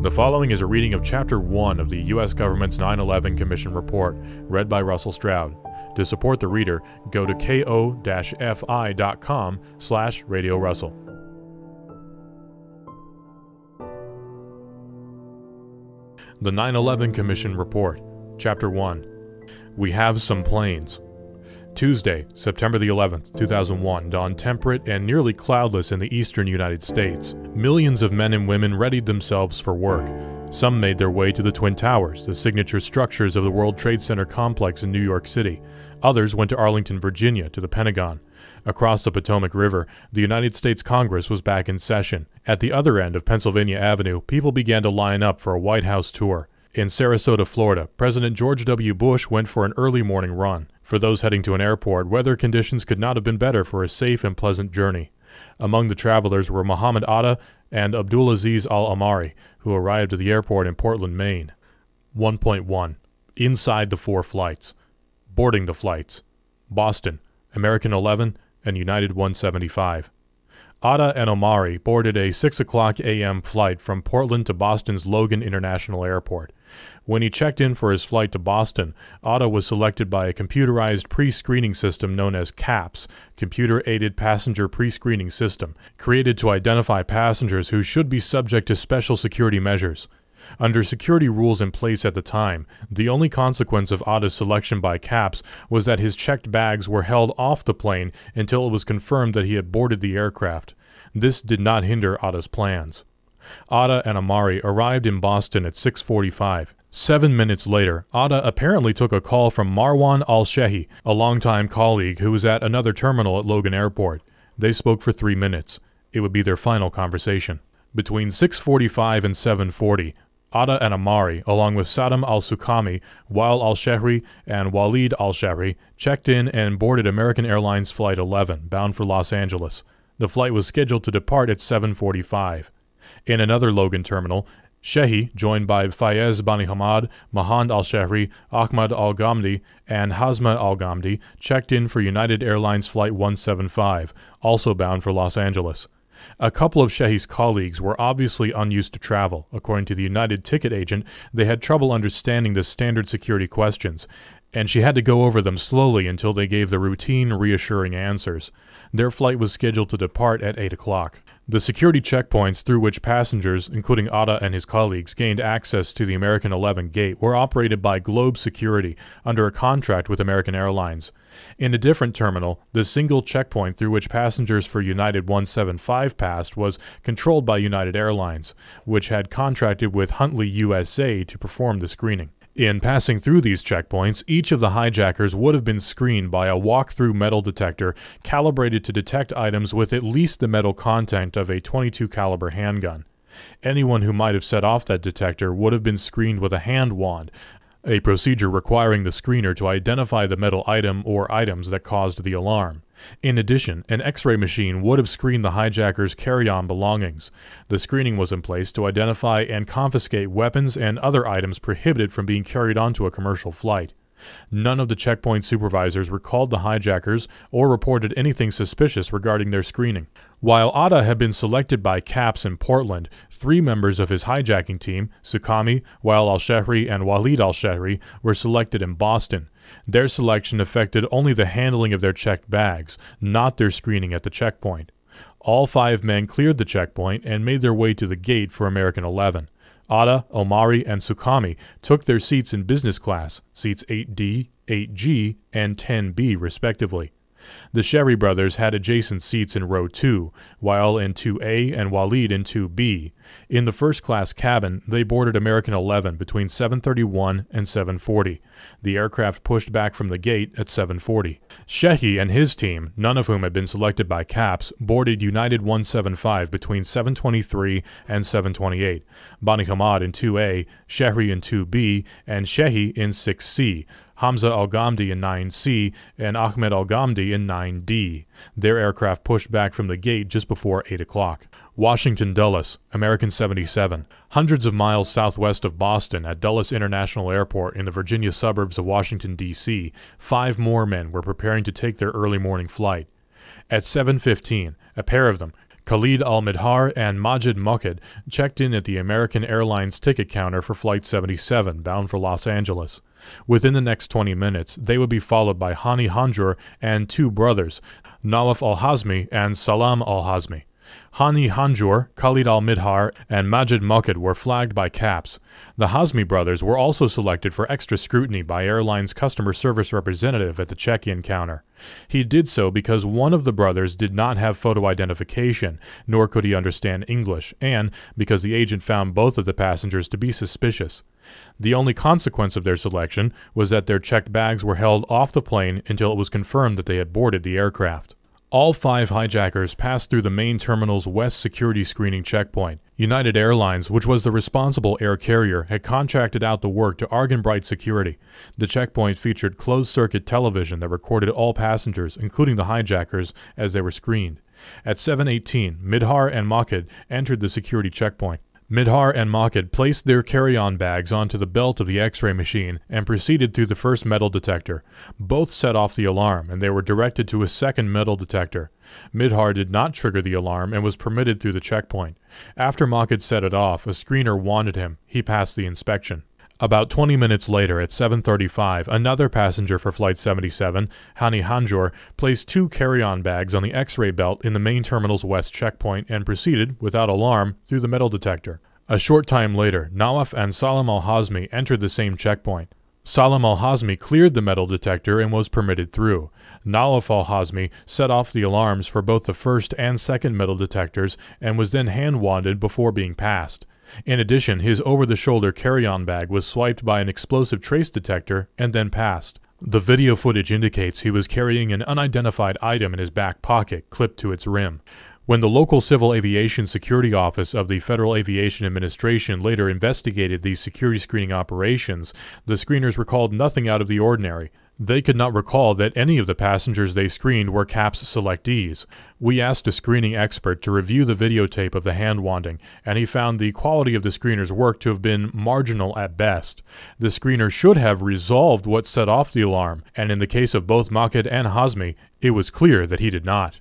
The following is a reading of Chapter 1 of the U.S. government's 9 11 Commission report, read by Russell Stroud. To support the reader, go to ko-fi.com slash Radio Russell. The 9 11 Commission Report, Chapter 1 We Have Some Planes. Tuesday, September the 11th, 2001, dawned temperate and nearly cloudless in the eastern United States. Millions of men and women readied themselves for work. Some made their way to the Twin Towers, the signature structures of the World Trade Center complex in New York City. Others went to Arlington, Virginia, to the Pentagon. Across the Potomac River, the United States Congress was back in session. At the other end of Pennsylvania Avenue, people began to line up for a White House tour. In Sarasota, Florida, President George W. Bush went for an early morning run. For those heading to an airport, weather conditions could not have been better for a safe and pleasant journey. Among the travelers were Mohammed Atta and Abdulaziz Al Omari, who arrived at the airport in Portland, Maine. 1.1 Inside the four flights. Boarding the flights. Boston, American 11 and United 175. Atta and Omari boarded a 6 o'clock a.m. flight from Portland to Boston's Logan International Airport. When he checked in for his flight to Boston, Atta was selected by a computerized pre screening system known as CAPPS, Computer Aided Passenger Pre Screening System, created to identify passengers who should be subject to special security measures. Under security rules in place at the time, the only consequence of Atta's selection by CAPPS was that his checked bags were held off the plane until it was confirmed that he had boarded the aircraft. This did not hinder Atta's plans. Atta and Omari arrived in Boston at 6:45. Seven minutes later, Atta apparently took a call from Marwan Al Shehi, a longtime colleague who was at another terminal at Logan Airport. They spoke for three minutes. It would be their final conversation. Between 6:45 and 7:40, Atta and Omari, along with Satam Al Suqami, Wael Al Shehri, and Walid Al Shehri, checked in and boarded American Airlines Flight 11, bound for Los Angeles. The flight was scheduled to depart at 7:45. In another Logan terminal, Shehi, joined by Fayez Bani Hamad, Mohand al Shehri, Ahmad al Ghamdi, and Hazma al Ghamdi, checked in for United Airlines Flight 175, also bound for Los Angeles. A couple of Shehi's colleagues were obviously unused to travel. According to the United ticket agent, they had trouble understanding the standard security questions, and she had to go over them slowly until they gave the routine, reassuring answers. Their flight was scheduled to depart at 8 o'clock. The security checkpoints through which passengers, including Atta and his colleagues, gained access to the American 11 gate were operated by Globe Security under a contract with American Airlines. In a different terminal, the single checkpoint through which passengers for United 175 passed was controlled by United Airlines, which had contracted with Huntleigh USA to perform the screening. In passing through these checkpoints, each of the hijackers would have been screened by a walk-through metal detector calibrated to detect items with at least the metal content of a 22 caliber handgun. Anyone who might have set off that detector would have been screened with a hand wand, a procedure requiring the screener to identify the metal item or items that caused the alarm. In addition, an x ray machine would have screened the hijackers' carry on belongings. The screening was in place to identify and confiscate weapons and other items prohibited from being carried onto a commercial flight. None of the checkpoint supervisors recalled the hijackers or reported anything suspicious regarding their screening. While Atta had been selected by CAPPS in Portland, three members of his hijacking team, Suqami, Wael al Shehri, and Walid al Shehri, were selected in Boston. Their selection affected only the handling of their checked bags, not their screening at the checkpoint. All five men cleared the checkpoint and made their way to the gate for American 11. Atta, Omari, and Suqami took their seats in business class, seats 8D, 8G, and 10B, respectively. The Shehri brothers had adjacent seats in row 2, Wael in 2A and Walid in 2B. In the first class cabin, they boarded American 11 between 7:31 and 7:40. The aircraft pushed back from the gate at 7:40. Shehi and his team, none of whom had been selected by CAPPS, boarded United 175 between 7:23 and 7:28. Bani Hamad in 2A, Shehri in 2B, and Shehi in 6C. Hamza Al Ghamdi in 9C, and Ahmed Al Ghamdi in 9D. Their aircraft pushed back from the gate just before 8 o'clock. Washington Dulles, American 77. Hundreds of miles southwest of Boston, at Dulles International Airport in the Virginia suburbs of Washington, D.C., five more men were preparing to take their early morning flight. At 7:15, a pair of them, Khalid Al Midhar and Majid Moqed checked in at the American Airlines ticket counter for Flight 77, bound for Los Angeles. Within the next 20 minutes, they would be followed by Hani Hanjour and two brothers, Nawaf al Hazmi and Salam al Hazmi. Hani Hanjour, Khalid al Midhar, and Majid Moqed were flagged by CAPPS. The Hazmi brothers were also selected for extra scrutiny by airline's customer service representative at the check in counter. He did so because one of the brothers did not have photo identification, nor could he understand English, and because the agent found both of the passengers to be suspicious. The only consequence of their selection was that their checked bags were held off the plane until it was confirmed that they had boarded the aircraft. All five hijackers passed through the main terminal's West security screening checkpoint. United Airlines, which was the responsible air carrier, had contracted out the work to Argenbright Security. The checkpoint featured closed circuit television that recorded all passengers, including the hijackers, as they were screened. At 7:18, Midhar and Moqed entered the security checkpoint. Midhar and Moqed placed their carry-on bags onto the belt of the X-ray machine and proceeded through the first metal detector. Both set off the alarm, and they were directed to a second metal detector. Midhar did not trigger the alarm and was permitted through the checkpoint. After Moqed set it off, a screener wanted him. He passed the inspection. About 20 minutes later, at 7:35, another passenger for flight 77, Hani Hanjour, placed two carry-on bags on the X-ray belt in the main terminal's west checkpoint and proceeded, without alarm, through the metal detector. A short time later, Nawaf and Salam al-Hazmi entered the same checkpoint. Salam al-Hazmi cleared the metal detector and was permitted through. Nawaf al-Hazmi set off the alarms for both the first and second metal detectors and was then hand-wanded before being passed. In addition, his over the shoulder carry on bag was swiped by an explosive trace detector and then passed. The video footage indicates he was carrying an unidentified item in his back pocket, clipped to its rim. When the local Civil Aviation Security Office of the Federal Aviation Administration later investigated these security screening operations, the screeners recalled nothing out of the ordinary. They could not recall that any of the passengers they screened were CAPPS selectees. We asked a screening expert to review the videotape of the hand wanding, and he found the quality of the screener's work to have been marginal at best. The screener should have resolved what set off the alarm, and in the case of both Moqed and Hazmi, it was clear that he did not.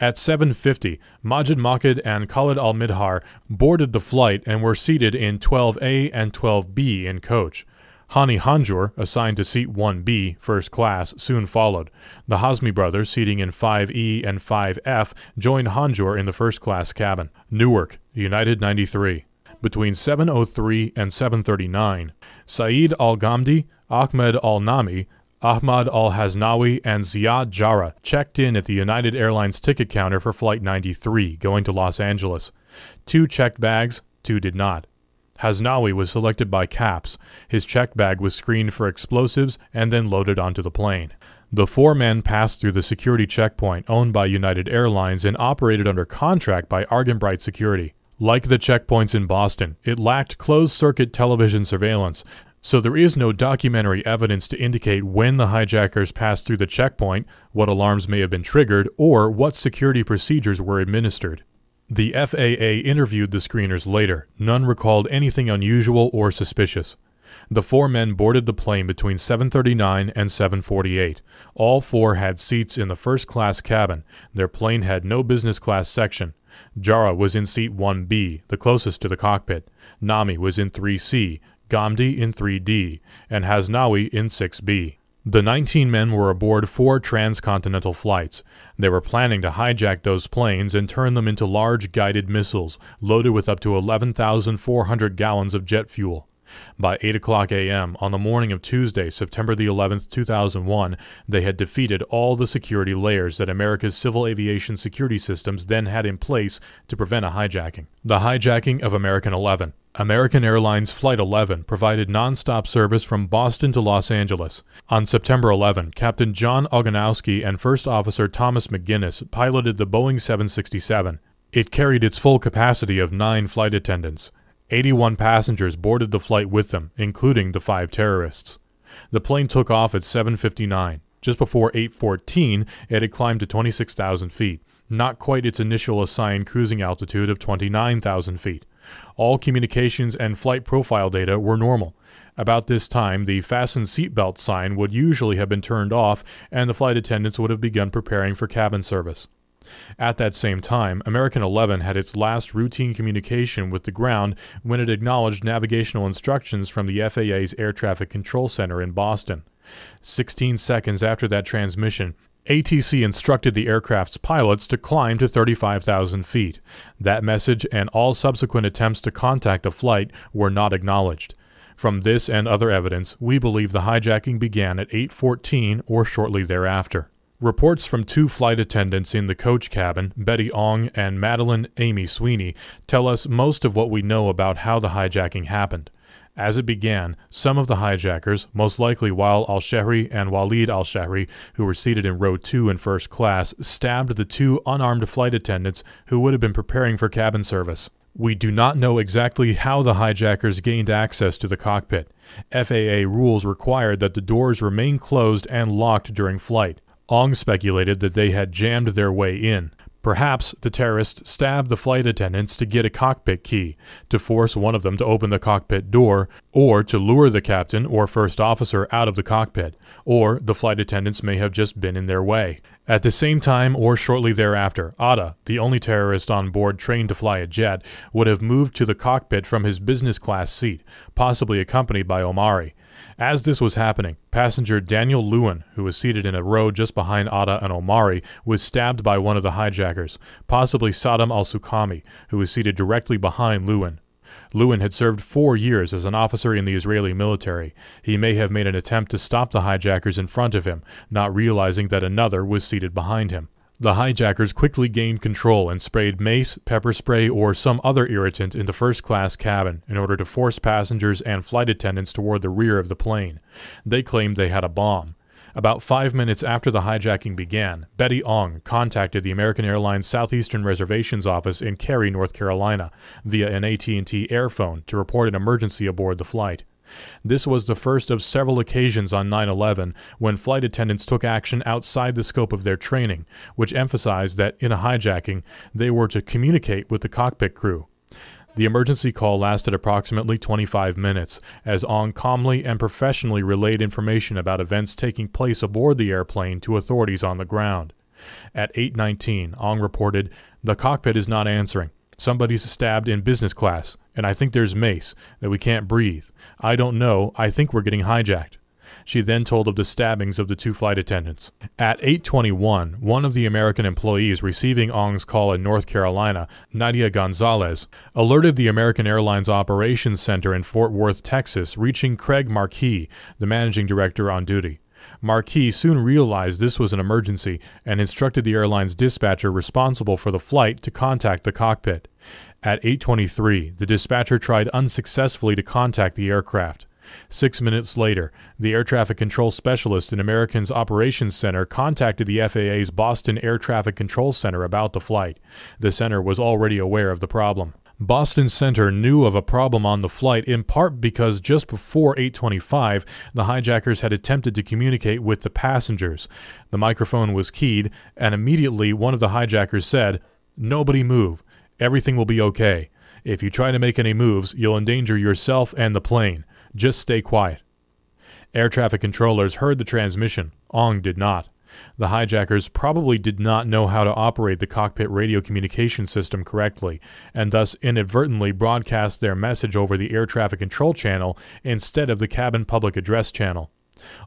At 7:50, Majid Moqed and Khalid Al-Midhar boarded the flight and were seated in 12A and 12B in coach. Hani Hanjour, assigned to seat 1B, first class, soon followed. The Hazmi brothers, seating in 5E and 5F, joined Hanjour in the first class cabin. Newark, United 93. Between 7.03 and 7.39, Saeed al-Ghamdi, Ahmed al-Nami, Ahmad al Haznawi, and Ziad Jarrah checked in at the United Airlines ticket counter for Flight 93, going to Los Angeles. Two checked bags, two did not. Haznawi was selected by CAPPS. His check bag was screened for explosives and then loaded onto the plane. The four men passed through the security checkpoint owned by United Airlines and operated under contract by Argenbright Security. Like the checkpoints in Boston, it lacked closed circuit television surveillance, so there is no documentary evidence to indicate when the hijackers passed through the checkpoint, what alarms may have been triggered, or what security procedures were administered. The FAA interviewed the screeners later. None recalled anything unusual or suspicious. The four men boarded the plane between 7:39 and 7:48. All four had seats in the first class cabin. Their plane had no business class section. Jarrah was in seat 1B, the closest to the cockpit. Nami was in 3C, Ghamdi in 3D, and Haznawi in 6B. The 19 men were aboard four transcontinental flights. They were planning to hijack those planes and turn them into large guided missiles loaded with up to 11,400 gallons of jet fuel. By 8 o'clock a.m. on the morning of Tuesday, September the 11th, 2001, they had defeated all the security layers that America's civil aviation security systems then had in place to prevent a hijacking. The hijacking of American 11. American Airlines Flight 11 provided nonstop service from Boston to Los Angeles. On September 11, Captain John Ogonowski and First Officer Thomas McGuinness piloted the Boeing 767. It carried its full capacity of nine flight attendants. 81 passengers boarded the flight with them, including the five terrorists. The plane took off at 7:59. Just before 8:14, it had climbed to 26,000 feet, not quite its initial assigned cruising altitude of 29,000 feet. All communications and flight profile data were normal. About this time, the fasten seatbelt sign would usually have been turned off and the flight attendants would have begun preparing for cabin service. At that same time, American 11 had its last routine communication with the ground when it acknowledged navigational instructions from the FAA's Air Traffic Control Center in Boston. 16 seconds after that transmission, ATC instructed the aircraft's pilots to climb to 35,000 feet. That message and all subsequent attempts to contact a flight were not acknowledged. From this and other evidence, we believe the hijacking began at 8:14 or shortly thereafter. Reports from two flight attendants in the coach cabin, Betty Ong and Madeline Amy Sweeney, tell us most of what we know about how the hijacking happened. As it began, some of the hijackers, most likely Wael al Shehri and Walid al Shehri, who were seated in row 2 in first class, stabbed the two unarmed flight attendants who would have been preparing for cabin service. We do not know exactly how the hijackers gained access to the cockpit. FAA rules required that the doors remain closed and locked during flight. Ong speculated that they had jammed their way in. Perhaps the terrorists stabbed the flight attendants to get a cockpit key, to force one of them to open the cockpit door, or to lure the captain or first officer out of the cockpit, or the flight attendants may have just been in their way. At the same time or shortly thereafter, Atta, the only terrorist on board trained to fly a jet, would have moved to the cockpit from his business class seat, possibly accompanied by Omari. As this was happening, passenger Daniel Lewin, who was seated in a row just behind Atta and Omari, was stabbed by one of the hijackers, possibly Satam al Suqami, who was seated directly behind Lewin. Lewin had served four years as an officer in the Israeli military. He may have made an attempt to stop the hijackers in front of him, not realizing that another was seated behind him. The hijackers quickly gained control and sprayed mace, pepper spray, or some other irritant in the first class cabin in order to force passengers and flight attendants toward the rear of the plane. They claimed they had a bomb. About five minutes after the hijacking began, Betty Ong contacted the American Airlines Southeastern Reservations office in Cary, North Carolina, via an AT&T airphone to report an emergency aboard the flight. This was the first of several occasions on 9 11 when flight attendants took action outside the scope of their training, which emphasized that in a hijacking, they were to communicate with the cockpit crew. The emergency call lasted approximately 25 minutes, as Ong calmly and professionally relayed information about events taking place aboard the airplane to authorities on the ground. At 8:19, Ong reported, "The cockpit is not answering. Somebody's stabbed in business class, and I think there's mace, that we can't breathe. I don't know, I think we're getting hijacked. She then told of the stabbings of the two flight attendants. At 8:21, one of the American employees receiving Ong's call in North Carolina, Nadia Gonzalez, alerted the American Airlines Operations Center in Fort Worth, Texas, reaching Craig Marquis, the managing director on duty. Marquis soon realized this was an emergency and instructed the airline's dispatcher responsible for the flight to contact the cockpit. At 8:23, the dispatcher tried unsuccessfully to contact the aircraft. Six minutes later, the air traffic control specialist in American's Operations Center contacted the FAA's Boston Air Traffic Control Center about the flight. The center was already aware of the problem. Boston Center knew of a problem on the flight in part because just before 825, the hijackers had attempted to communicate with the passengers. The microphone was keyed, and immediately one of the hijackers said, Nobody move. Everything will be okay. If you try to make any moves, you'll endanger yourself and the plane. Just stay quiet. Air traffic controllers heard the transmission. Ong did not. The hijackers probably did not know how to operate the cockpit radio communication system correctly, and thus inadvertently broadcast their message over the air traffic control channel instead of the cabin public address channel.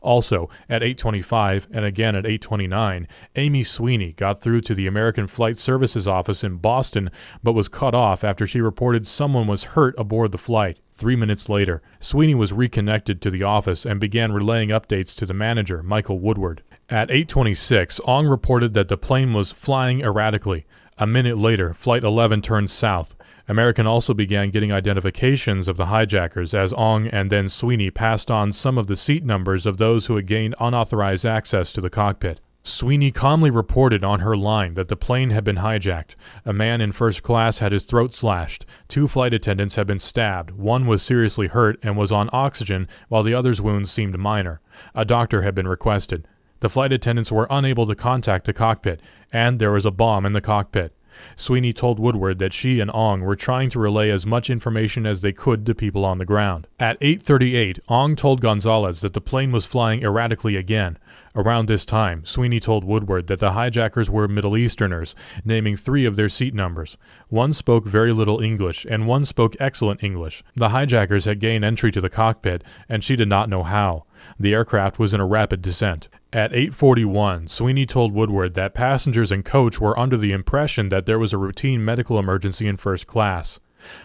Also, at 8:25 and again at 8:29, Amy Sweeney got through to the American Flight Services office in Boston but was cut off after she reported someone was hurt aboard the flight. 3 minutes later, Sweeney was reconnected to the office and began relaying updates to the manager, Michael Woodward. At 8:26, Ong reported that the plane was flying erratically. A minute later, Flight 11 turned south. American also began getting identifications of the hijackers as Ong and then Sweeney passed on some of the seat numbers of those who had gained unauthorized access to the cockpit. Sweeney calmly reported on her line that the plane had been hijacked. A man in first class had his throat slashed. Two flight attendants had been stabbed. One was seriously hurt and was on oxygen, while the other's wounds seemed minor. A doctor had been requested. The flight attendants were unable to contact the cockpit, and there was a bomb in the cockpit. Sweeney told Woodward that she and Ong were trying to relay as much information as they could to people on the ground. At 8:38, Ong told Gonzalez that the plane was flying erratically again. Around this time, Sweeney told Woodward that the hijackers were Middle Easterners, naming three of their seat numbers. One spoke very little English, and one spoke excellent English. The hijackers had gained entry to the cockpit, and she did not know how. The aircraft was in a rapid descent. At 8:41, Sweeney told Woodward that passengers and coach were under the impression that there was a routine medical emergency in first class.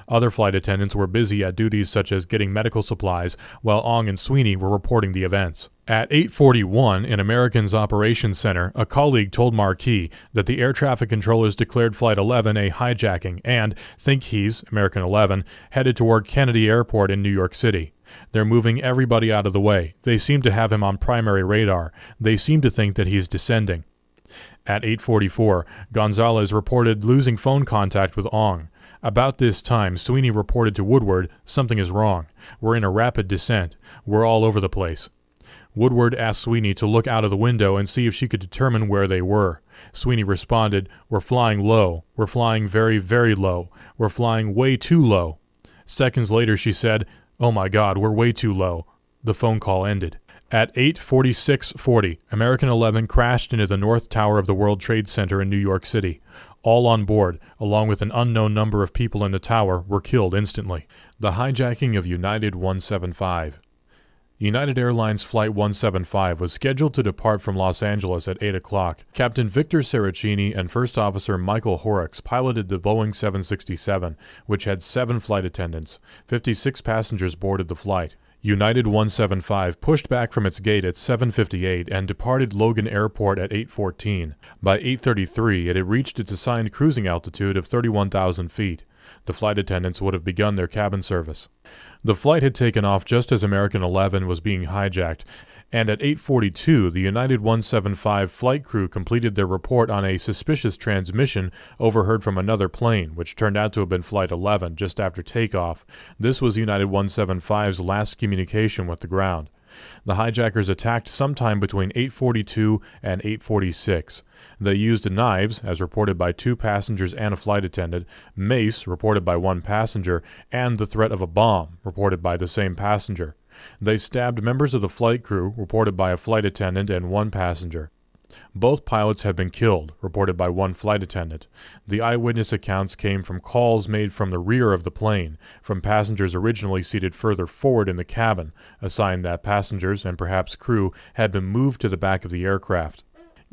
Other flight attendants were busy at duties such as getting medical supplies, while Ong and Sweeney were reporting the events. At 8:41 in American's operations center, a colleague told Marquis that the air traffic controllers declared flight 11 a hijacking and think he's American 11 headed toward Kennedy Airport in New York City. They're moving everybody out of the way. They seem to have him on primary radar. They seem to think that he's descending. At 8:44, Gonzalez reported losing phone contact with Ong. About this time, Sweeney reported to Woodward, "Something is wrong. We're in a rapid descent. We're all over the place." Woodward asked Sweeney to look out of the window and see if she could determine where they were. Sweeney responded, We're flying low. We're flying very, very low. We're flying way too low. Seconds later, she said, Oh my God, we're way too low. The phone call ended. At 8:46:40, American 11 crashed into the north tower of the World Trade Center in New York City. All on board, along with an unknown number of people in the tower, were killed instantly. The hijacking of United 175. United Airlines Flight 175 was scheduled to depart from Los Angeles at 8 o'clock. Captain Victor Saracini and First Officer Michael Horrocks piloted the Boeing 767, which had seven flight attendants. 56 passengers boarded the flight. United 175 pushed back from its gate at 7:58 and departed Logan Airport at 8:14. By 8:33, it had reached its assigned cruising altitude of 31,000 feet. The flight attendants would have begun their cabin service. The flight had taken off just as American 11 was being hijacked, and at 8:42 the United 175 flight crew completed their report on a suspicious transmission overheard from another plane, which turned out to have been Flight 11 just after takeoff. This was United 175's last communication with the ground. The hijackers attacked sometime between 8:42 and 8:46. They used knives, as reported by two passengers and a flight attendant, mace, reported by one passenger, and the threat of a bomb, reported by the same passenger. They stabbed members of the flight crew, reported by a flight attendant and one passenger. Both pilots had been killed, reported by one flight attendant. The eyewitness accounts came from calls made from the rear of the plane, from passengers originally seated further forward in the cabin, a sign that passengers, and perhaps crew, had been moved to the back of the aircraft.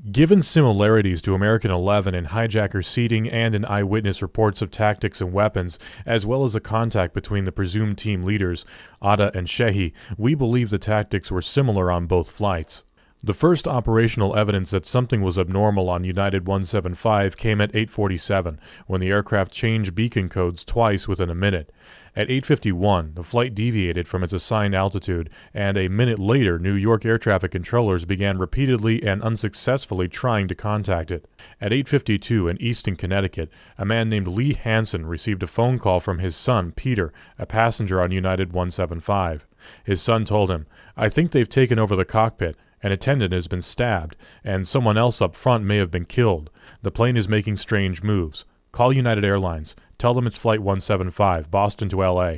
Given similarities to American 11 in hijacker seating and in eyewitness reports of tactics and weapons, as well as the contact between the presumed team leaders, Atta and Shehi, we believe the tactics were similar on both flights. The first operational evidence that something was abnormal on United 175 came at 8:47, when the aircraft changed beacon codes twice within a minute. At 8:51, the flight deviated from its assigned altitude, and a minute later, New York air traffic controllers began repeatedly and unsuccessfully trying to contact it. At 8:52 in Easton, Connecticut, a man named Lee Hanson received a phone call from his son, Peter, a passenger on United 175. His son told him, "I think they've taken over the cockpit." An attendant has been stabbed, and someone else up front may have been killed. The plane is making strange moves. Call United Airlines. Tell them it's Flight 175, Boston to LA.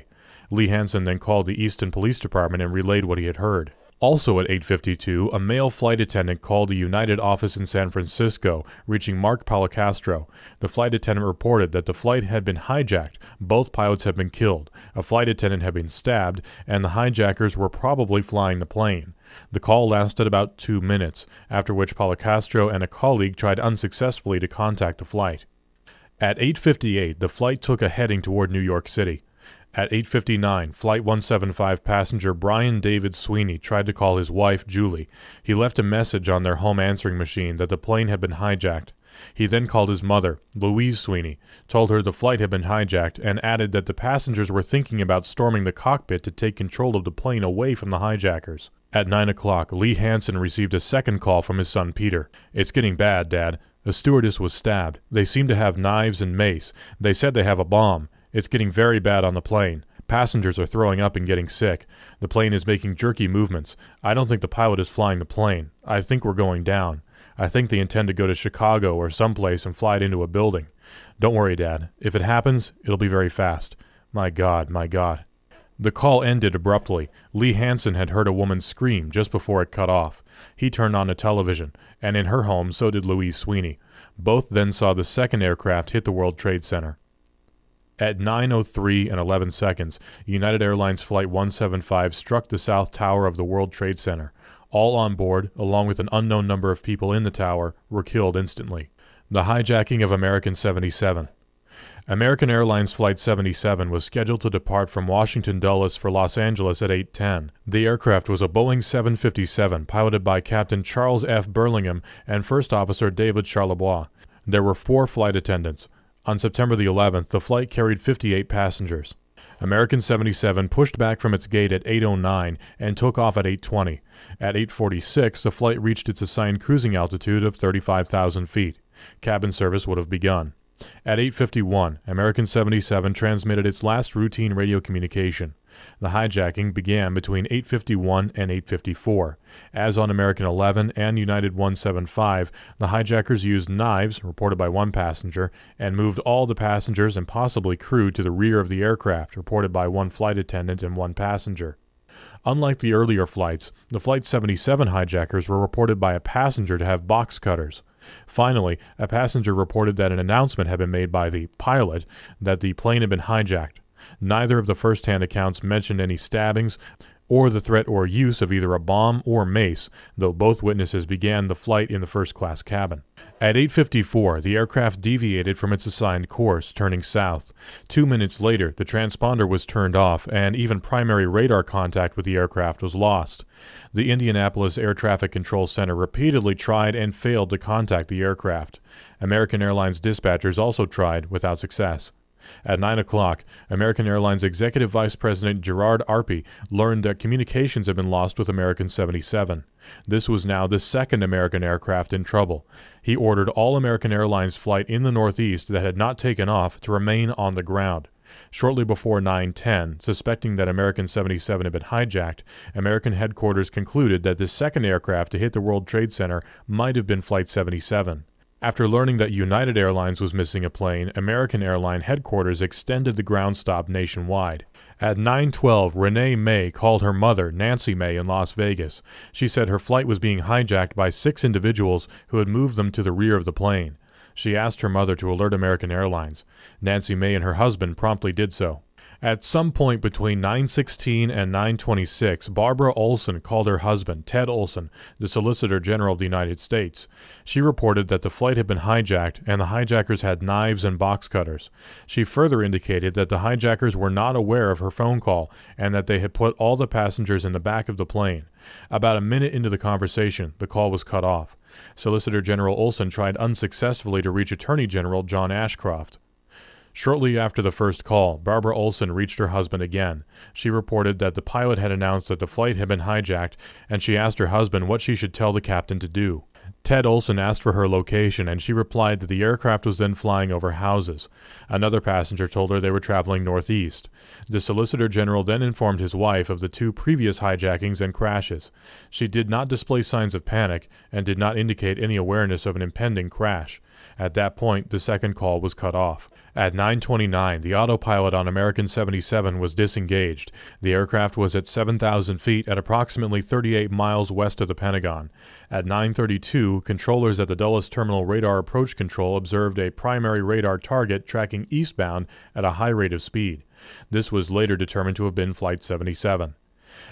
Lee Hanson then called the Easton Police Department and relayed what he had heard. Also at 8:52, a male flight attendant called the United office in San Francisco, reaching Marc Policastro. The flight attendant reported that the flight had been hijacked, both pilots had been killed, a flight attendant had been stabbed, and the hijackers were probably flying the plane. The call lasted about 2 minutes, after which Policastro and a colleague tried unsuccessfully to contact the flight. At 8:58, the flight took a heading toward New York City. At 8:59, Flight 175 passenger Brian David Sweeney tried to call his wife, Julie. He left a message on their home answering machine that the plane had been hijacked. He then called his mother, Louise Sweeney, told her the flight had been hijacked, and added that the passengers were thinking about storming the cockpit to take control of the plane away from the hijackers. At 9 o'clock, Lee Hanson received a second call from his son Peter. It's getting bad, Dad. A stewardess was stabbed. They seem to have knives and mace. They said they have a bomb. It's getting very bad on the plane. Passengers are throwing up and getting sick. The plane is making jerky movements. I don't think the pilot is flying the plane. I think we're going down. I think they intend to go to Chicago or someplace and fly it into a building. Don't worry, Dad. If it happens, it'll be very fast. My God, my God. The call ended abruptly. Lee Hanson had heard a woman scream just before it cut off. He turned on the television, and in her home so did Louise Sweeney. Both then saw the second aircraft hit the World Trade Center. At 9:03 and 11 seconds, United Airlines flight 175 struck the south tower of the World Trade Center. All on board, along with an unknown number of people in the tower, were killed instantly. The hijacking of American 77. American Airlines Flight 77 was scheduled to depart from Washington Dulles for Los Angeles at 8:10. The aircraft was a Boeing 757 piloted by Captain Charles F. Burlingame and First Officer David Charlebois. There were four flight attendants. On September the 11th, the flight carried 58 passengers. American 77 pushed back from its gate at 8:09 and took off at 8:20. At 8:46, the flight reached its assigned cruising altitude of 35,000 feet. Cabin service would have begun. At 8:51, American 77 transmitted its last routine radio communication. The hijacking began between 8:51 and 8:54. As on American 11 and United 175, the hijackers used knives, reported by one passenger, and moved all the passengers and possibly crew to the rear of the aircraft, reported by one flight attendant and one passenger. Unlike the earlier flights, the Flight 77 hijackers were reported by a passenger to have box cutters. Finally, a passenger reported that an announcement had been made by the pilot that the plane had been hijacked. Neither of the first hand accounts mentioned any stabbings or the threat or use of either a bomb or mace, though both witnesses began the flight in the first class cabin. At 8:54, the aircraft deviated from its assigned course, turning south. 2 minutes later, the transponder was turned off and even primary radar contact with the aircraft was lost. The Indianapolis Air Traffic Control Center repeatedly tried and failed to contact the aircraft. American Airlines dispatchers also tried without success. At 9 o'clock, American Airlines Executive Vice President Gerard Arpey learned that communications had been lost with American 77. This was now the second American aircraft in trouble. He ordered all American Airlines flight in the Northeast that had not taken off to remain on the ground. Shortly before 9:10, suspecting that American 77 had been hijacked, American headquarters concluded that the second aircraft to hit the World Trade Center might have been Flight 77. After learning that United Airlines was missing a plane, American Airline headquarters extended the ground stop nationwide. At 9:12, Renee May called her mother, Nancy May, in Las Vegas. She said her flight was being hijacked by six individuals who had moved them to the rear of the plane. She asked her mother to alert American Airlines. Nancy May and her husband promptly did so. At some point between 9:16 and 9:26, Barbara Olson called her husband, Ted Olson, the Solicitor General of the United States. She reported that the flight had been hijacked and the hijackers had knives and box cutters. She further indicated that the hijackers were not aware of her phone call and that they had put all the passengers in the back of the plane. About a minute into the conversation, the call was cut off. Solicitor General Olson tried unsuccessfully to reach Attorney General John Ashcroft. Shortly after the first call, Barbara Olson reached her husband again. She reported that the pilot had announced that the flight had been hijacked, and she asked her husband what she should tell the captain to do. Ted Olson asked for her location, and she replied that the aircraft was then flying over houses. Another passenger told her they were traveling northeast. The Solicitor General then informed his wife of the two previous hijackings and crashes. She did not display signs of panic and did not indicate any awareness of an impending crash. At that point, the second call was cut off. At 9:29, the autopilot on American 77 was disengaged. The aircraft was at 7,000 feet at approximately 38 miles west of the Pentagon. At 9:32, controllers at the Dulles Terminal Radar Approach Control observed a primary radar target tracking eastbound at a high rate of speed. This was later determined to have been Flight 77.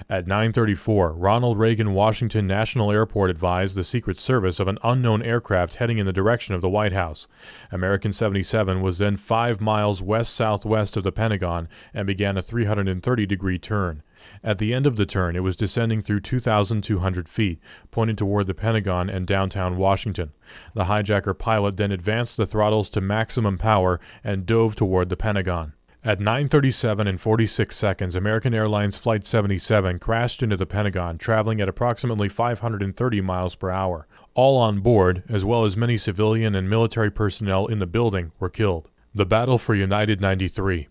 At 9:34, Ronald Reagan Washington National Airport advised the Secret Service of an unknown aircraft heading in the direction of the White House. American 77 was then 5 miles west-southwest of the Pentagon and began a 330-degree turn. At the end of the turn, it was descending through 2,200 feet, pointing toward the Pentagon and downtown Washington. The hijacker pilot then advanced the throttles to maximum power and dove toward the Pentagon. At 9:37 and 46 seconds, American Airlines Flight 77 crashed into the Pentagon, traveling at approximately 530 miles per hour. All on board, as well as many civilian and military personnel in the building, were killed. The battle for United 93.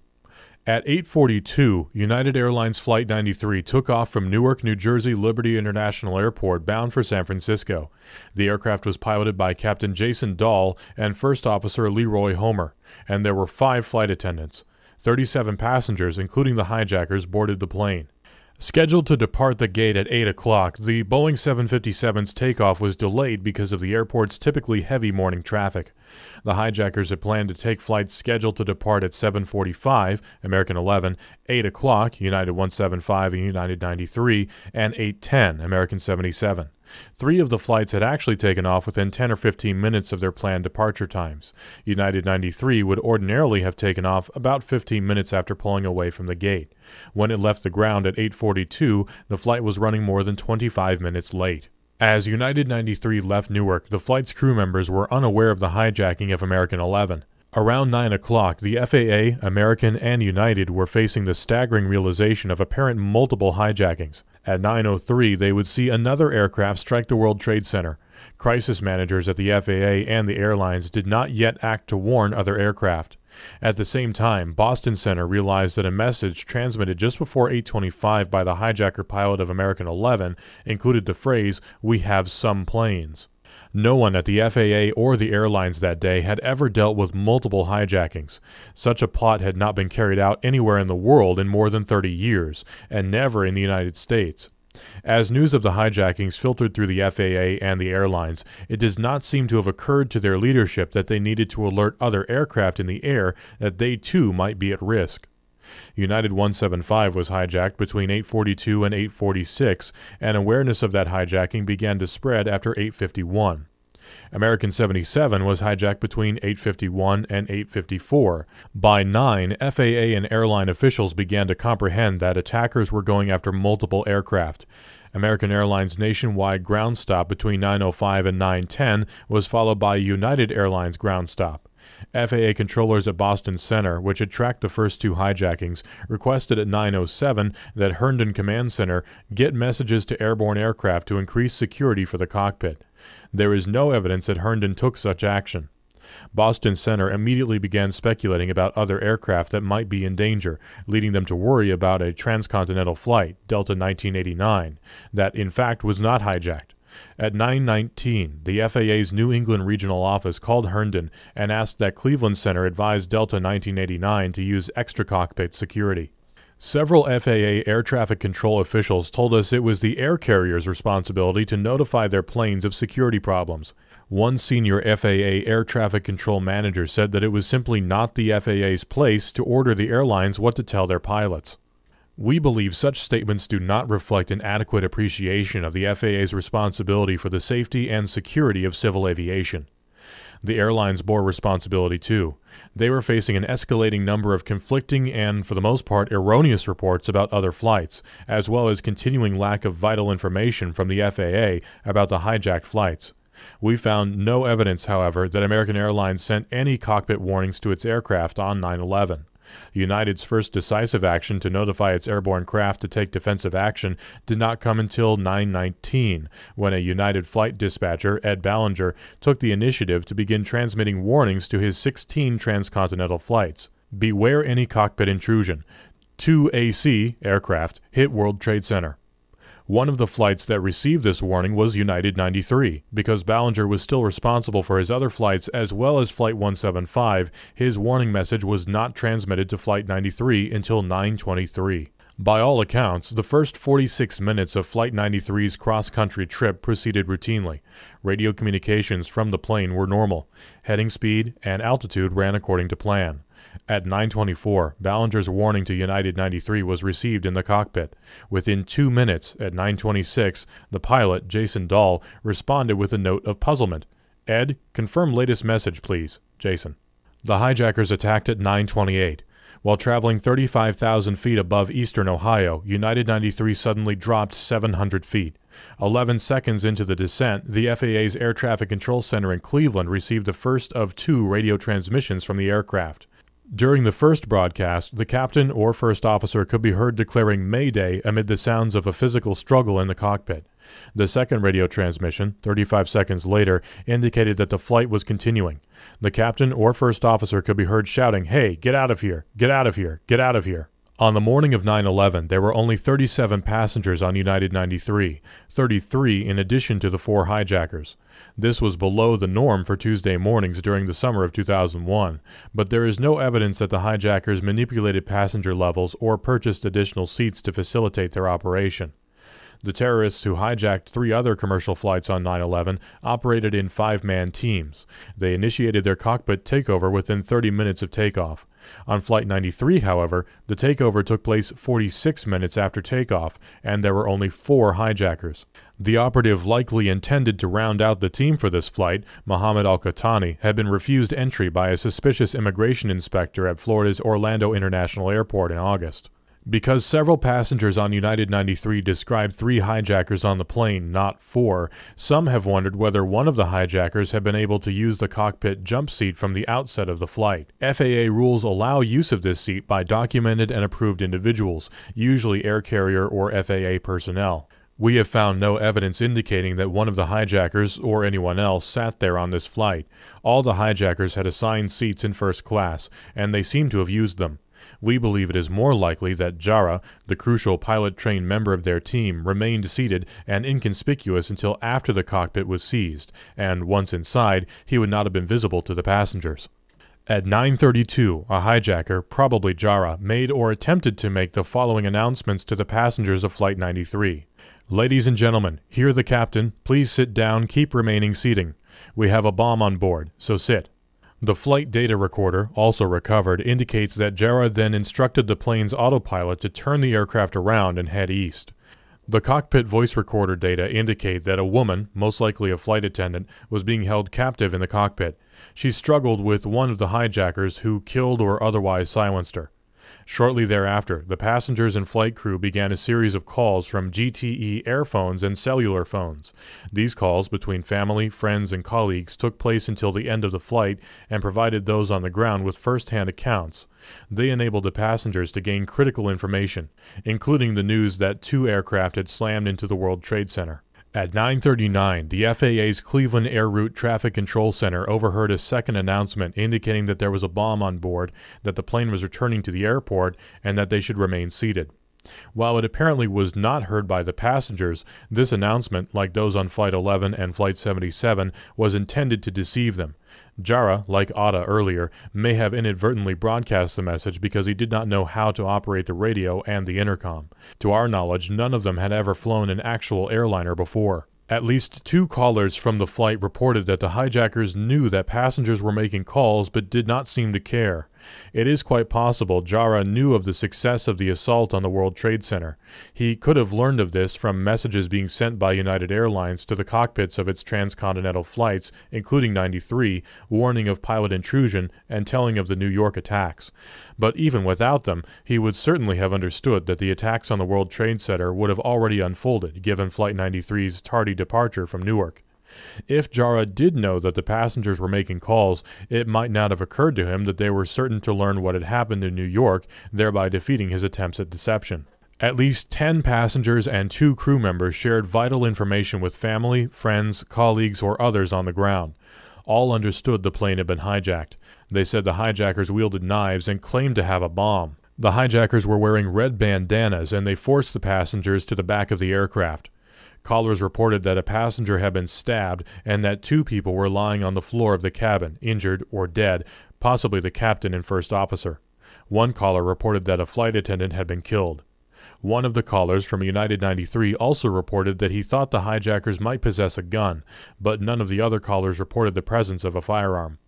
At 8:42, United Airlines Flight 93 took off from Newark, New Jersey Liberty International Airport bound for San Francisco. The aircraft was piloted by Captain Jason Dahl and First Officer Leroy Homer, and there were 5 flight attendants. 37 passengers, including the hijackers, boarded the plane. Scheduled to depart the gate at 8 o'clock, the Boeing 757's takeoff was delayed because of the airport's typically heavy morning traffic. The hijackers had planned to take flights scheduled to depart at 7:45, American 11, 8 o'clock, United 175 and United 93, and 8:10, American 77. Three of the flights had actually taken off within 10 or 15 minutes of their planned departure times. United 93 would ordinarily have taken off about 15 minutes after pulling away from the gate. When it left the ground at 8:42, the flight was running more than 25 minutes late. As United 93 left Newark, the flight's crew members were unaware of the hijacking of American 11. Around 9 o'clock, the FAA, American, and United were facing the staggering realization of apparent multiple hijackings. At 9:03, they would see another aircraft strike the World Trade Center. Crisis managers at the FAA and the airlines did not yet act to warn other aircraft. At the same time, Boston Center realized that a message transmitted just before 8:25 by the hijacker pilot of American 11 included the phrase "We have some planes." No one at the FAA or the airlines that day had ever dealt with multiple hijackings. Such a plot had not been carried out anywhere in the world in more than 30 years, and never in the United States. As news of the hijackings filtered through the FAA and the airlines, it does not seem to have occurred to their leadership that they needed to alert other aircraft in the air that they too might be at risk. United 175 was hijacked between 842 and 846, and awareness of that hijacking began to spread after 851. American 77 was hijacked between 851 and 854. By 9, FAA and airline officials began to comprehend that attackers were going after multiple aircraft. American Airlines nationwide ground stop between 905 and 910 was followed by United Airlines ground stop. FAA controllers at Boston Center, which had tracked the first two hijackings, requested at 907 that Herndon Command Center get messages to airborne aircraft to increase security for the cockpit. There is no evidence that Herndon took such action. Boston Center immediately began speculating about other aircraft that might be in danger, leading them to worry about a transcontinental flight, Delta 1989, that in fact was not hijacked. At 9:19, the FAA's New England regional office called Herndon and asked that Cleveland Center advise Delta 1989 to use extra cockpit security. Several FAA air traffic control officials told us it was the air carrier's responsibility to notify their planes of security problems. One senior FAA air traffic control manager said that it was simply not the FAA's place to order the airlines what to tell their pilots. We believe such statements do not reflect an adequate appreciation of the FAA's responsibility for the safety and security of civil aviation. The airlines bore responsibility too. They were facing an escalating number of conflicting and, for the most part, erroneous reports about other flights, as well as continuing lack of vital information from the FAA about the hijacked flights. We found no evidence, however, that American Airlines sent any cockpit warnings to its aircraft on 9 11. United's first decisive action to notify its airborne craft to take defensive action did not come until 919, when a United flight dispatcher, Ed Ballinger, took the initiative to begin transmitting warnings to his 16 transcontinental flights. Beware any cockpit intrusion. Two AC aircraft hit World Trade Center. One of the flights that received this warning was United 93. Because Ballinger was still responsible for his other flights as well as Flight 175, his warning message was not transmitted to Flight 93 until 923. By all accounts, the first 46 minutes of Flight 93's cross country trip proceeded routinely. Radio communications from the plane were normal. Heading speed and altitude ran according to plan. At 9:24, Ballinger's warning to United 93 was received in the cockpit. Within 2 minutes, at 9:26, the pilot, Jason Dahl, responded with a note of puzzlement. "Ed, confirm latest message, please." Jason. The hijackers attacked at 9:28. While traveling 35,000 feet above eastern Ohio, United 93 suddenly dropped 700 feet. 11 seconds into the descent, the FAA's Air Traffic Control Center in Cleveland received the first of two radio transmissions from the aircraft. During the first broadcast, the captain or first officer could be heard declaring Mayday amid the sounds of a physical struggle in the cockpit. The second radio transmission, 35 seconds later, indicated that the flight was continuing. The captain or first officer could be heard shouting, Hey, get out of here! Get out of here! Get out of here! On the morning of 9 11, there were only 37 passengers on United 93, 33 in addition to the four hijackers. This was below the norm for Tuesday mornings during the summer of 2001, but there is no evidence that the hijackers manipulated passenger levels or purchased additional seats to facilitate their operation. The terrorists who hijacked three other commercial flights on 9 11 operated in five man teams. They initiated their cockpit takeover within 30 minutes of takeoff. On Flight 93, however, the takeover took place 46 minutes after takeoff, and there were only four hijackers. The operative likely intended to round out the team for this flight, Mohammed Al Qahtani, had been refused entry by a suspicious immigration inspector at Florida's Orlando International Airport in August. Because several passengers on United 93 described three hijackers on the plane, not four, some have wondered whether one of the hijackers had been able to use the cockpit jump seat from the outset of the flight. FAA rules allow use of this seat by documented and approved individuals, usually air carrier or FAA personnel. We have found no evidence indicating that one of the hijackers or anyone else sat there on this flight. All the hijackers had assigned seats in first class, and they seem to have used them we believe it is more likely that Jarrah, the crucial pilot trained member of their team, remained seated and inconspicuous until after the cockpit was seized, and once inside, he would not have been visible to the passengers. At 9:32, a hijacker, probably Jarrah, made or attempted to make the following announcements to the passengers of flight 93. Ladies and gentlemen, hear the captain. Please sit down, keep remaining seating. We have a bomb on board, so sit. The flight data recorder, also recovered, indicates that Jarrah then instructed the plane's autopilot to turn the aircraft around and head east. The cockpit voice recorder data indicate that a woman, most likely a flight attendant, was being held captive in the cockpit. She struggled with one of the hijackers who killed or otherwise silenced her. Shortly thereafter, the passengers and flight crew began a series of calls from GTE airphones and cellular phones. These calls between family, friends, and colleagues took place until the end of the flight and provided those on the ground with first hand accounts. They enabled the passengers to gain critical information, including the news that two aircraft had slammed into the World Trade Center. At 9:39, the FAA's Cleveland Air Route Traffic Control Center overheard a second announcement indicating that there was a bomb on board, that the plane was returning to the airport, and that they should remain seated. While it apparently was not heard by the passengers, this announcement, like those on Flight 11 and Flight 77, was intended to deceive them. Jarrah, like Atta earlier, may have inadvertently broadcast the message because he did not know how to operate the radio and the intercom. To our knowledge, none of them had ever flown an actual airliner before. At least two callers from the flight reported that the hijackers knew that passengers were making calls but did not seem to care. It is quite possible Jarrah knew of the success of the assault on the World Trade Center. He could have learned of this from messages being sent by United Airlines to the cockpits of its transcontinental flights, including 93, warning of pilot intrusion and telling of the New York attacks. But even without them, he would certainly have understood that the attacks on the World Trade Center would have already unfolded given Flight 93's tardy departure from Newark. If Jarrah did know that the passengers were making calls, it might not have occurred to him that they were certain to learn what had happened in New York, thereby defeating his attempts at deception. At least 10 passengers and two crew members shared vital information with family, friends, colleagues, or others on the ground. All understood the plane had been hijacked. They said the hijackers wielded knives and claimed to have a bomb. The hijackers were wearing red bandanas and they forced the passengers to the back of the aircraft. Callers reported that a passenger had been stabbed and that two people were lying on the floor of the cabin, injured or dead, possibly the captain and first officer. One caller reported that a flight attendant had been killed. One of the callers from United 93 also reported that he thought the hijackers might possess a gun, but none of the other callers reported the presence of a firearm.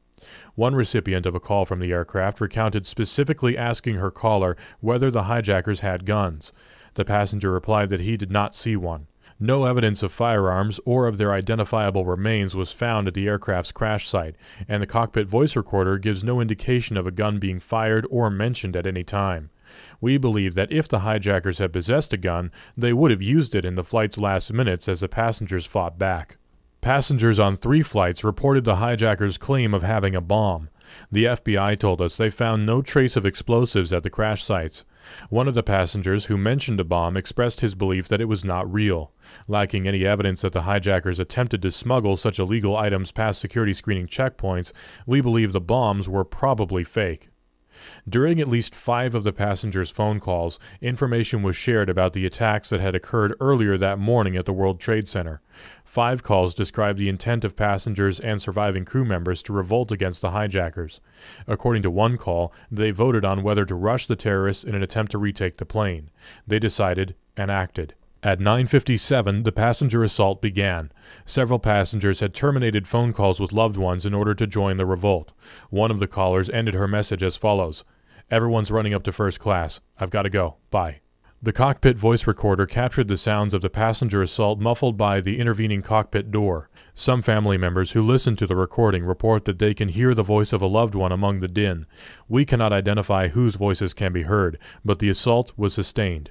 One recipient of a call from the aircraft recounted specifically asking her caller whether the hijackers had guns. The passenger replied that he did not see one. No evidence of firearms or of their identifiable remains was found at the aircraft's crash site, and the cockpit voice recorder gives no indication of a gun being fired or mentioned at any time. We believe that if the hijackers had possessed a gun, they would have used it in the flight's last minutes as the passengers fought back. Passengers on three flights reported the hijackers' claim of having a bomb. The FBI told us they found no trace of explosives at the crash sites. One of the passengers who mentioned a bomb expressed his belief that it was not real. Lacking any evidence that the hijackers attempted to smuggle such illegal items past security screening checkpoints, we believe the bombs were probably fake. During at least five of the passengers' phone calls, information was shared about the attacks that had occurred earlier that morning at the World Trade Center. Five calls described the intent of passengers and surviving crew members to revolt against the hijackers. According to one call, they voted on whether to rush the terrorists in an attempt to retake the plane. They decided and acted. At 9:57, the passenger assault began. Several passengers had terminated phone calls with loved ones in order to join the revolt. One of the callers ended her message as follows: "Everyone's running up to first class. I've got to go. Bye." The cockpit voice recorder captured the sounds of the passenger assault muffled by the intervening cockpit door. Some family members who listened to the recording report that they can hear the voice of a loved one among the din. We cannot identify whose voices can be heard, but the assault was sustained.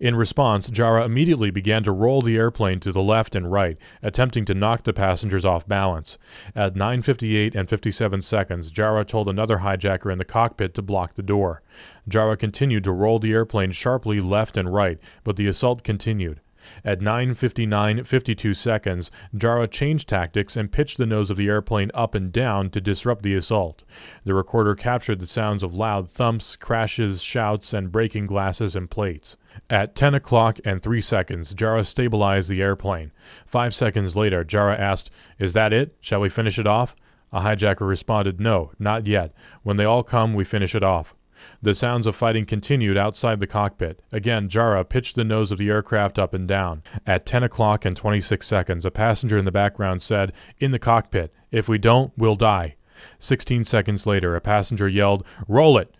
In response, Jarrah immediately began to roll the airplane to the left and right, attempting to knock the passengers off balance. At 9:58 and 57 seconds, Jarrah told another hijacker in the cockpit to block the door. Jarrah continued to roll the airplane sharply left and right, but the assault continued. At 9:59:52 seconds, Jarrah changed tactics and pitched the nose of the airplane up and down to disrupt the assault. The recorder captured the sounds of loud thumps, crashes, shouts, and breaking glasses and plates. At 10 o'clock and 3 seconds, Jarrah stabilized the airplane. Five seconds later, Jarrah asked, Is that it? Shall we finish it off? A hijacker responded, No, not yet. When they all come, we finish it off. The sounds of fighting continued outside the cockpit. Again, Jarrah pitched the nose of the aircraft up and down. At 10 o'clock and 26 seconds, a passenger in the background said, In the cockpit. If we don't, we'll die. 16 seconds later, a passenger yelled, Roll it!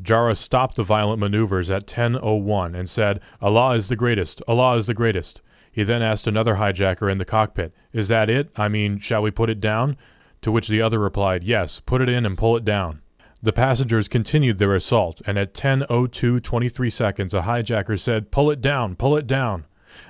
Jarrah stopped the violent maneuvers at 10:01 and said, "Allah is the greatest. Allah is the greatest." He then asked another hijacker in the cockpit, "Is that it? I mean, shall we put it down?" To which the other replied, "Yes, put it in and pull it down." The passengers continued their assault, and at 10:02:23 seconds a hijacker said, "Pull it down, pull it down."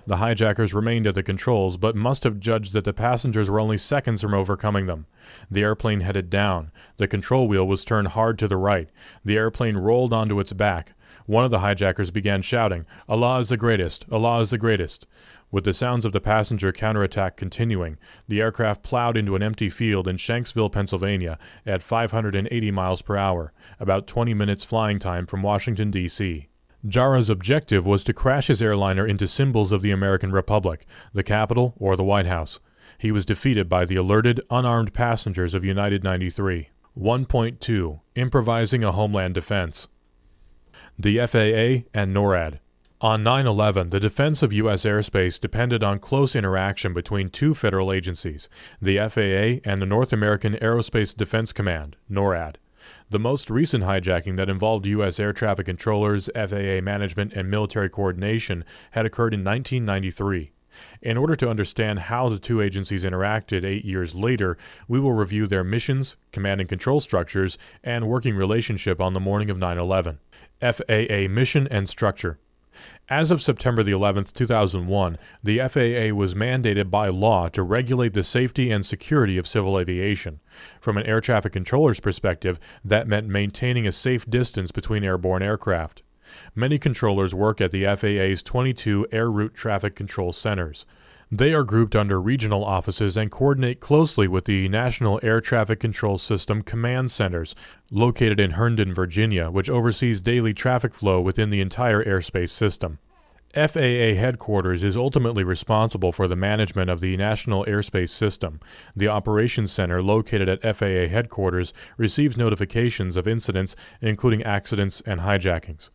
The hijackers remained at the controls, but must have judged that the passengers were only seconds from overcoming them. The airplane headed down. The control wheel was turned hard to the right. The airplane rolled onto its back. One of the hijackers began shouting, Allah is the greatest! Allah is the greatest! With the sounds of the passenger counterattack continuing, the aircraft plowed into an empty field in Shanksville, Pennsylvania, at 580 miles per hour, about 20 minutes flying time from Washington, D.C. Jarrah's objective was to crash his airliner into symbols of the American Republic, the Capitol, or the White House. He was defeated by the alerted, unarmed passengers of United 93. 1.2 Improvising a Homeland Defense. The FAA and NORAD. On 9 11, the defense of U.S. airspace depended on close interaction between two federal agencies, the FAA and the North American Aerospace Defense Command, NORAD. The most recent hijacking that involved U.S. air traffic controllers, FAA management, and military coordination had occurred in 1993. In order to understand how the two agencies interacted eight years later, we will review their missions, command and control structures, and working relationship on the morning of 9 11. FAA mission and structure. As of September the 11th, 2001, the FAA was mandated by law to regulate the safety and security of civil aviation. From an air traffic controller's perspective, that meant maintaining a safe distance between airborne aircraft. Many controllers work at the FAA's 22 air route traffic control centers. They are grouped under regional offices and coordinate closely with the National Air Traffic Control System command centers, located in Herndon, Virginia, which oversees daily traffic flow within the entire airspace system. FAA headquarters is ultimately responsible for the management of the National Airspace System. The Operations Center, located at FAA headquarters, receives notifications of incidents, including accidents and hijackings.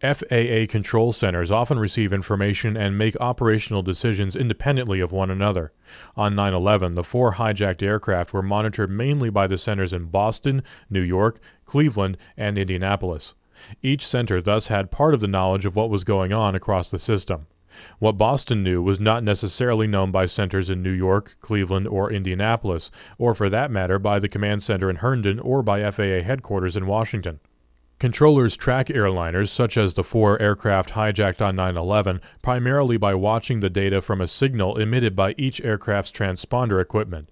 FAA control centers often receive information and make operational decisions independently of one another. On 9 11, the four hijacked aircraft were monitored mainly by the centers in Boston, New York, Cleveland, and Indianapolis. Each center thus had part of the knowledge of what was going on across the system. What Boston knew was not necessarily known by centers in New York, Cleveland, or Indianapolis, or for that matter by the command center in Herndon or by FAA headquarters in Washington. Controllers track airliners, such as the four aircraft hijacked on 9 11, primarily by watching the data from a signal emitted by each aircraft's transponder equipment.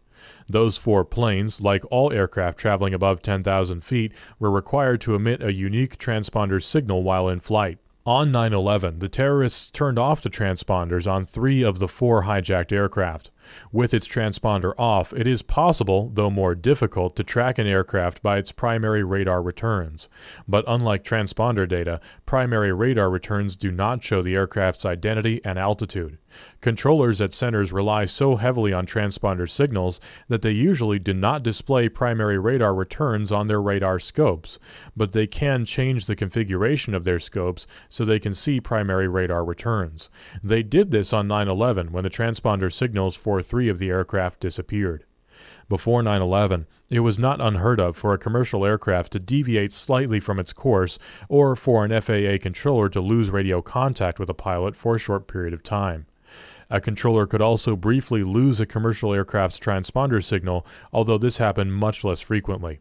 Those four planes, like all aircraft traveling above 10,000 feet, were required to emit a unique transponder signal while in flight. On 9 11, the terrorists turned off the transponders on three of the four hijacked aircraft. With its transponder off, it is possible, though more difficult, to track an aircraft by its primary radar returns. But unlike transponder data, primary radar returns do not show the aircraft's identity and altitude. Controllers at centers rely so heavily on transponder signals that they usually do not display primary radar returns on their radar scopes, but they can change the configuration of their scopes so they can see primary radar returns. They did this on 9 11 when the transponder signals for three of the aircraft disappeared. Before 9 11, it was not unheard of for a commercial aircraft to deviate slightly from its course or for an FAA controller to lose radio contact with a pilot for a short period of time. A controller could also briefly lose a commercial aircraft's transponder signal, although this happened much less frequently.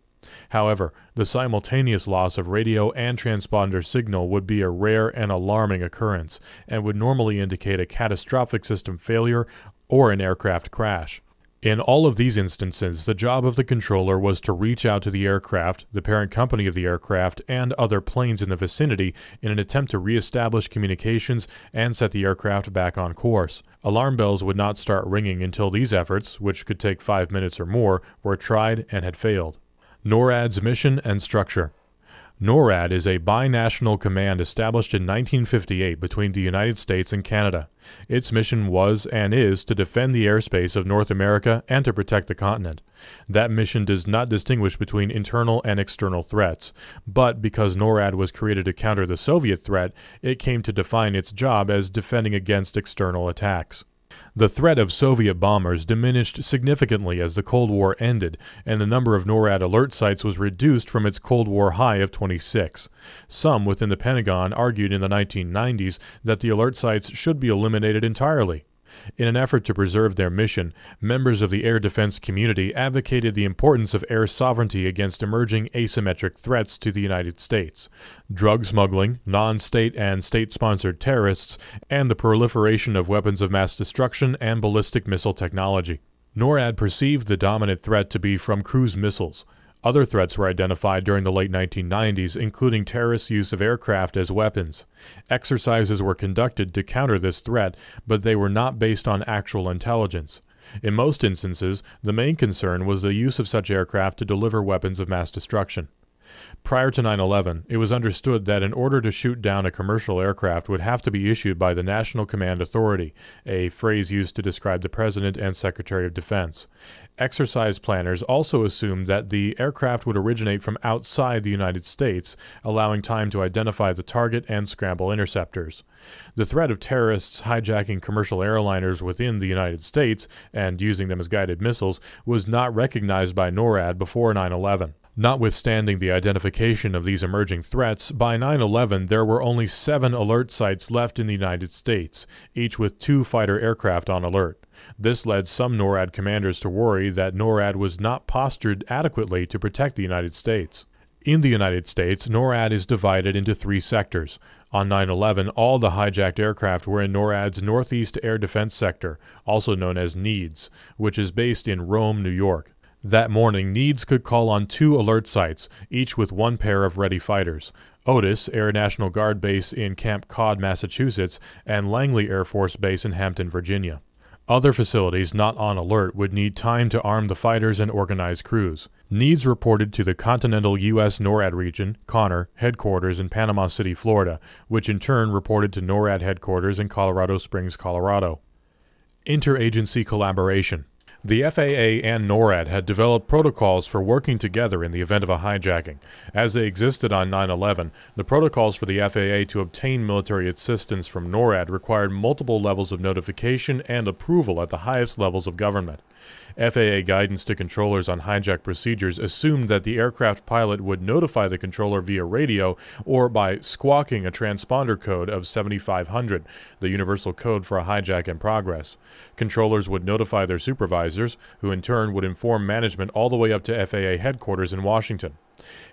However, the simultaneous loss of radio and transponder signal would be a rare and alarming occurrence, and would normally indicate a catastrophic system failure or an aircraft crash. In all of these instances, the job of the controller was to reach out to the aircraft, the parent company of the aircraft, and other planes in the vicinity in an attempt to reestablish communications and set the aircraft back on course. Alarm bells would not start ringing until these efforts, which could take five minutes or more, were tried and had failed. NORAD's mission and structure. NORAD is a binational command established in 1958 between the United States and Canada. Its mission was and is to defend the airspace of North America and to protect the continent. That mission does not distinguish between internal and external threats, but because NORAD was created to counter the Soviet threat, it came to define its job as defending against external attacks. The threat of Soviet bombers diminished significantly as the Cold War ended, and the number of NORAD alert sites was reduced from its Cold War high of 26. Some within the Pentagon argued in the 1990s that the alert sites should be eliminated entirely. In an effort to preserve their mission, members of the air defense community advocated the importance of air sovereignty against emerging asymmetric threats to the United States drug smuggling, non state and state sponsored terrorists, and the proliferation of weapons of mass destruction and ballistic missile technology. NORAD perceived the dominant threat to be from cruise missiles. Other threats were identified during the late 1990s, including terrorist use of aircraft as weapons. Exercises were conducted to counter this threat, but they were not based on actual intelligence. In most instances, the main concern was the use of such aircraft to deliver weapons of mass destruction. Prior to 9 11, it was understood that an order to shoot down a commercial aircraft would have to be issued by the National Command Authority, a phrase used to describe the President and Secretary of Defense. Exercise planners also assumed that the aircraft would originate from outside the United States, allowing time to identify the target and scramble interceptors. The threat of terrorists hijacking commercial airliners within the United States and using them as guided missiles was not recognized by NORAD before 9 11. Notwithstanding the identification of these emerging threats, by 9 11 there were only seven alert sites left in the United States, each with two fighter aircraft on alert. This led some NORAD commanders to worry that NORAD was not postured adequately to protect the United States. In the United States, NORAD is divided into three sectors. On 9 11, all the hijacked aircraft were in NORAD's Northeast Air Defense Sector, also known as NEADS, which is based in Rome, New York. That morning, NEADS could call on two alert sites, each with one pair of ready fighters Otis Air National Guard Base in Cape Cod, Massachusetts, and Langley Air Force Base in Hampton, Virginia. Other facilities not on alert would need time to arm the fighters and organize crews. NEADS reported to the Continental U.S. NORAD region, CONR, headquarters in Panama City, Florida, which in turn reported to NORAD headquarters in Colorado Springs, Colorado. Interagency collaboration. The FAA and NORAD had developed protocols for working together in the event of a hijacking. As they existed on 9 11, the protocols for the FAA to obtain military assistance from NORAD required multiple levels of notification and approval at the highest levels of government. FAA guidance to controllers on hijack procedures assumed that the aircraft pilot would notify the controller via radio or by squawking a transponder code of 7500, the universal code for a hijack in progress. Controllers would notify their supervisors, who in turn would inform management all the way up to FAA headquarters in Washington.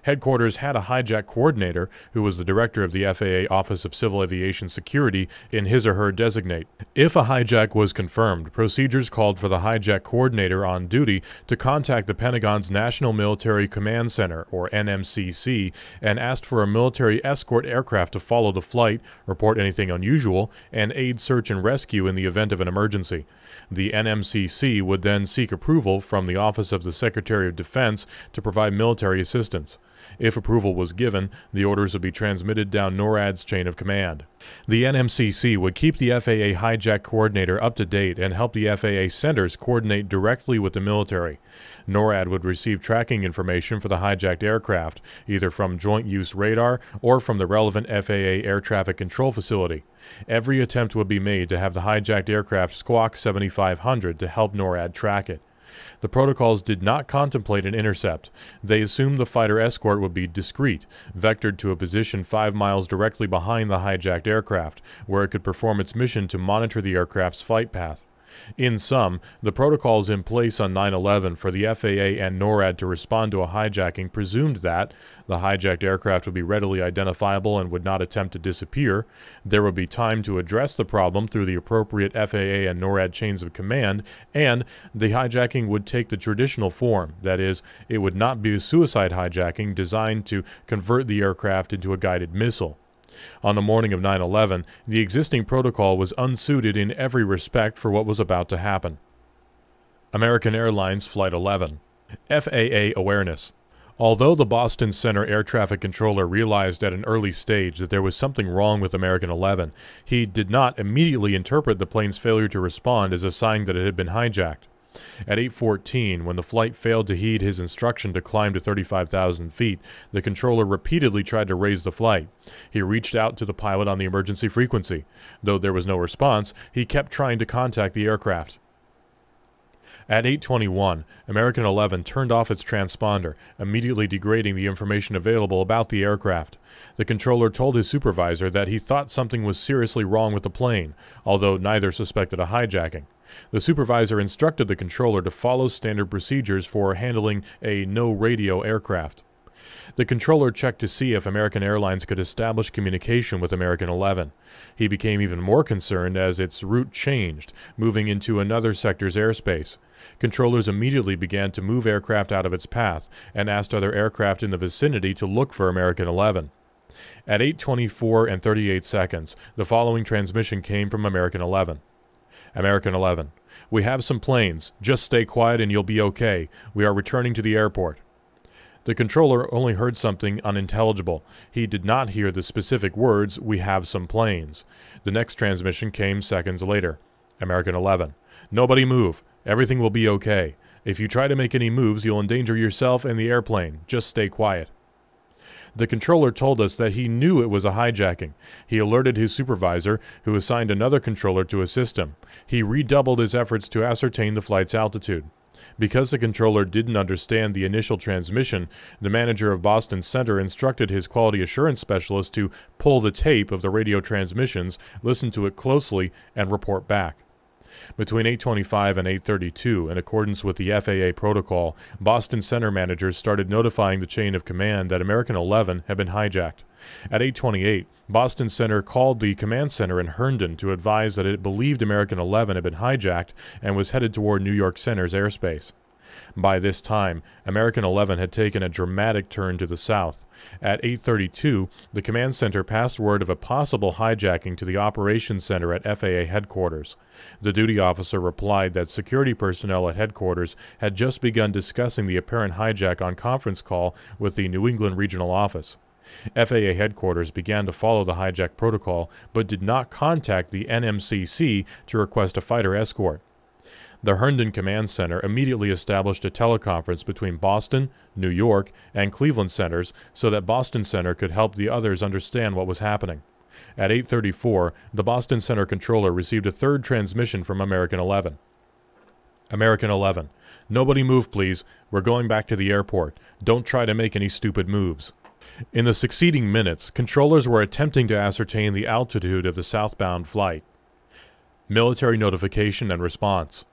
Headquarters had a hijack coordinator who was the director of the FAA Office of Civil Aviation Security in his or her designate. If a hijack was confirmed, procedures called for the hijack coordinator on duty to contact the Pentagon's National Military Command Center, or NMCC, and asked for a military escort aircraft to follow the flight, report anything unusual, and aid search and rescue in the event of an emergency. The NMCC would then seek approval from the Office of the Secretary of Defense to provide military assistance. If approval was given, the orders would be transmitted down NORAD's chain of command. The NMCC would keep the FAA hijack coordinator up to date and help the FAA centers coordinate directly with the military. NORAD would receive tracking information for the hijacked aircraft, either from joint use radar or from the relevant FAA air traffic control facility. Every attempt would be made to have the hijacked aircraft squawk 7500 to help NORAD track it. The protocols did not contemplate an intercept. They assumed the fighter escort would be discreet, vectored to a position five miles directly behind the hijacked aircraft, where it could perform its mission to monitor the aircraft's flight path. In sum, the protocols in place on 9 11 for the FAA and NORAD to respond to a hijacking presumed that the hijacked aircraft would be readily identifiable and would not attempt to disappear, there would be time to address the problem through the appropriate FAA and NORAD chains of command, and the hijacking would take the traditional form that is, it would not be a suicide hijacking designed to convert the aircraft into a guided missile. On the morning of 9 11, the existing protocol was unsuited in every respect for what was about to happen. American Airlines Flight 11 FAA Awareness Although the Boston Center air traffic controller realized at an early stage that there was something wrong with American 11, he did not immediately interpret the plane's failure to respond as a sign that it had been hijacked. At 8:14, when the flight failed to heed his instruction to climb to 35,000 feet, the controller repeatedly tried to raise the flight. He reached out to the pilot on the emergency frequency. Though there was no response, he kept trying to contact the aircraft. At 8:21, American 11 turned off its transponder, immediately degrading the information available about the aircraft. The controller told his supervisor that he thought something was seriously wrong with the plane, although neither suspected a hijacking. The supervisor instructed the controller to follow standard procedures for handling a no radio aircraft. The controller checked to see if American Airlines could establish communication with American 11. He became even more concerned as its route changed, moving into another sector's airspace. Controllers immediately began to move aircraft out of its path and asked other aircraft in the vicinity to look for American 11. At 8:24 and 38 seconds, the following transmission came from American 11. American 11. We have some planes. Just stay quiet and you'll be okay. We are returning to the airport. The controller only heard something unintelligible. He did not hear the specific words, We have some planes. The next transmission came seconds later. American 11. Nobody move. Everything will be okay. If you try to make any moves, you'll endanger yourself and the airplane. Just stay quiet. The controller told us that he knew it was a hijacking. He alerted his supervisor, who assigned another controller to assist him. He redoubled his efforts to ascertain the flight's altitude. Because the controller didn't understand the initial transmission, the manager of Boston Center instructed his quality assurance specialist to pull the tape of the radio transmissions, listen to it closely, and report back. Between 825 and 832, in accordance with the FAA protocol, Boston Center managers started notifying the chain of command that American 11 had been hijacked. At 828, Boston Center called the command center in Herndon to advise that it believed American 11 had been hijacked and was headed toward New York Center's airspace. By this time, American 11 had taken a dramatic turn to the south. At 8:32, the command center passed word of a possible hijacking to the operations center at FAA headquarters. The duty officer replied that security personnel at headquarters had just begun discussing the apparent hijack on conference call with the New England regional office. FAA headquarters began to follow the hijack protocol but did not contact the NMCC to request a fighter escort. The Herndon Command Center immediately established a teleconference between Boston, New York, and Cleveland centers so that Boston Center could help the others understand what was happening. At 8:34, the Boston Center controller received a third transmission from American 11. American 11. Nobody move, please. We're going back to the airport. Don't try to make any stupid moves. In the succeeding minutes, controllers were attempting to ascertain the altitude of the southbound flight. Military notification and response.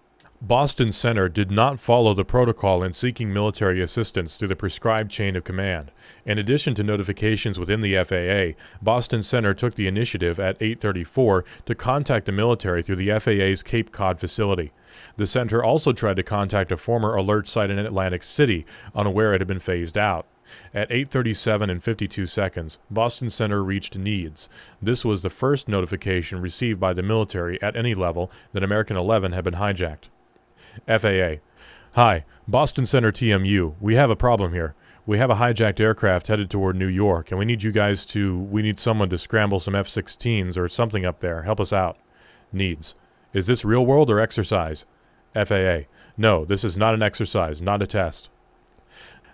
Boston Center did not follow the protocol in seeking military assistance through the prescribed chain of command. In addition to notifications within the FAA, Boston Center took the initiative at 834 to contact the military through the FAA's Cape Cod facility. The center also tried to contact a former alert site in Atlantic City, unaware it had been phased out. At 8:37 and 52 seconds, Boston Center reached NEADS. This was the first notification received by the military at any level that American 11 had been hijacked. FAA. Hi, Boston Center TMU. We have a problem here. We have a hijacked aircraft headed toward New York, and we need you guys to. We need someone to scramble some F 16s or something up there. Help us out. NEADS. Is this real world or exercise? FAA. No, this is not an exercise, not a test.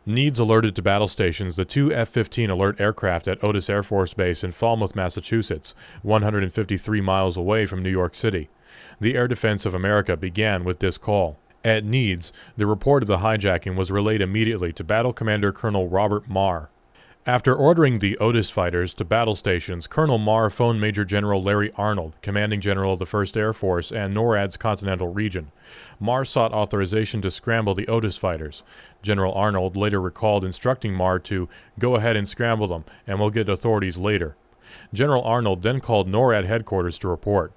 NEADS alerted to battle stations the two F 15 alert aircraft at Otis Air Force Base in Falmouth, Massachusetts, 153 miles away from New York City the Air Defense of America began with this call. At NEADS, the report of the hijacking was relayed immediately to Battle Commander Colonel Robert Marr. After ordering the Otis fighters to battle stations, Colonel Marr phoned Major General Larry Arnold, commanding general of the 1st Air Force and NORAD's continental region. Marr sought authorization to scramble the Otis fighters. General Arnold later recalled instructing Marr to go ahead and scramble them, and we'll get authorities later. General Arnold then called NORAD headquarters to report.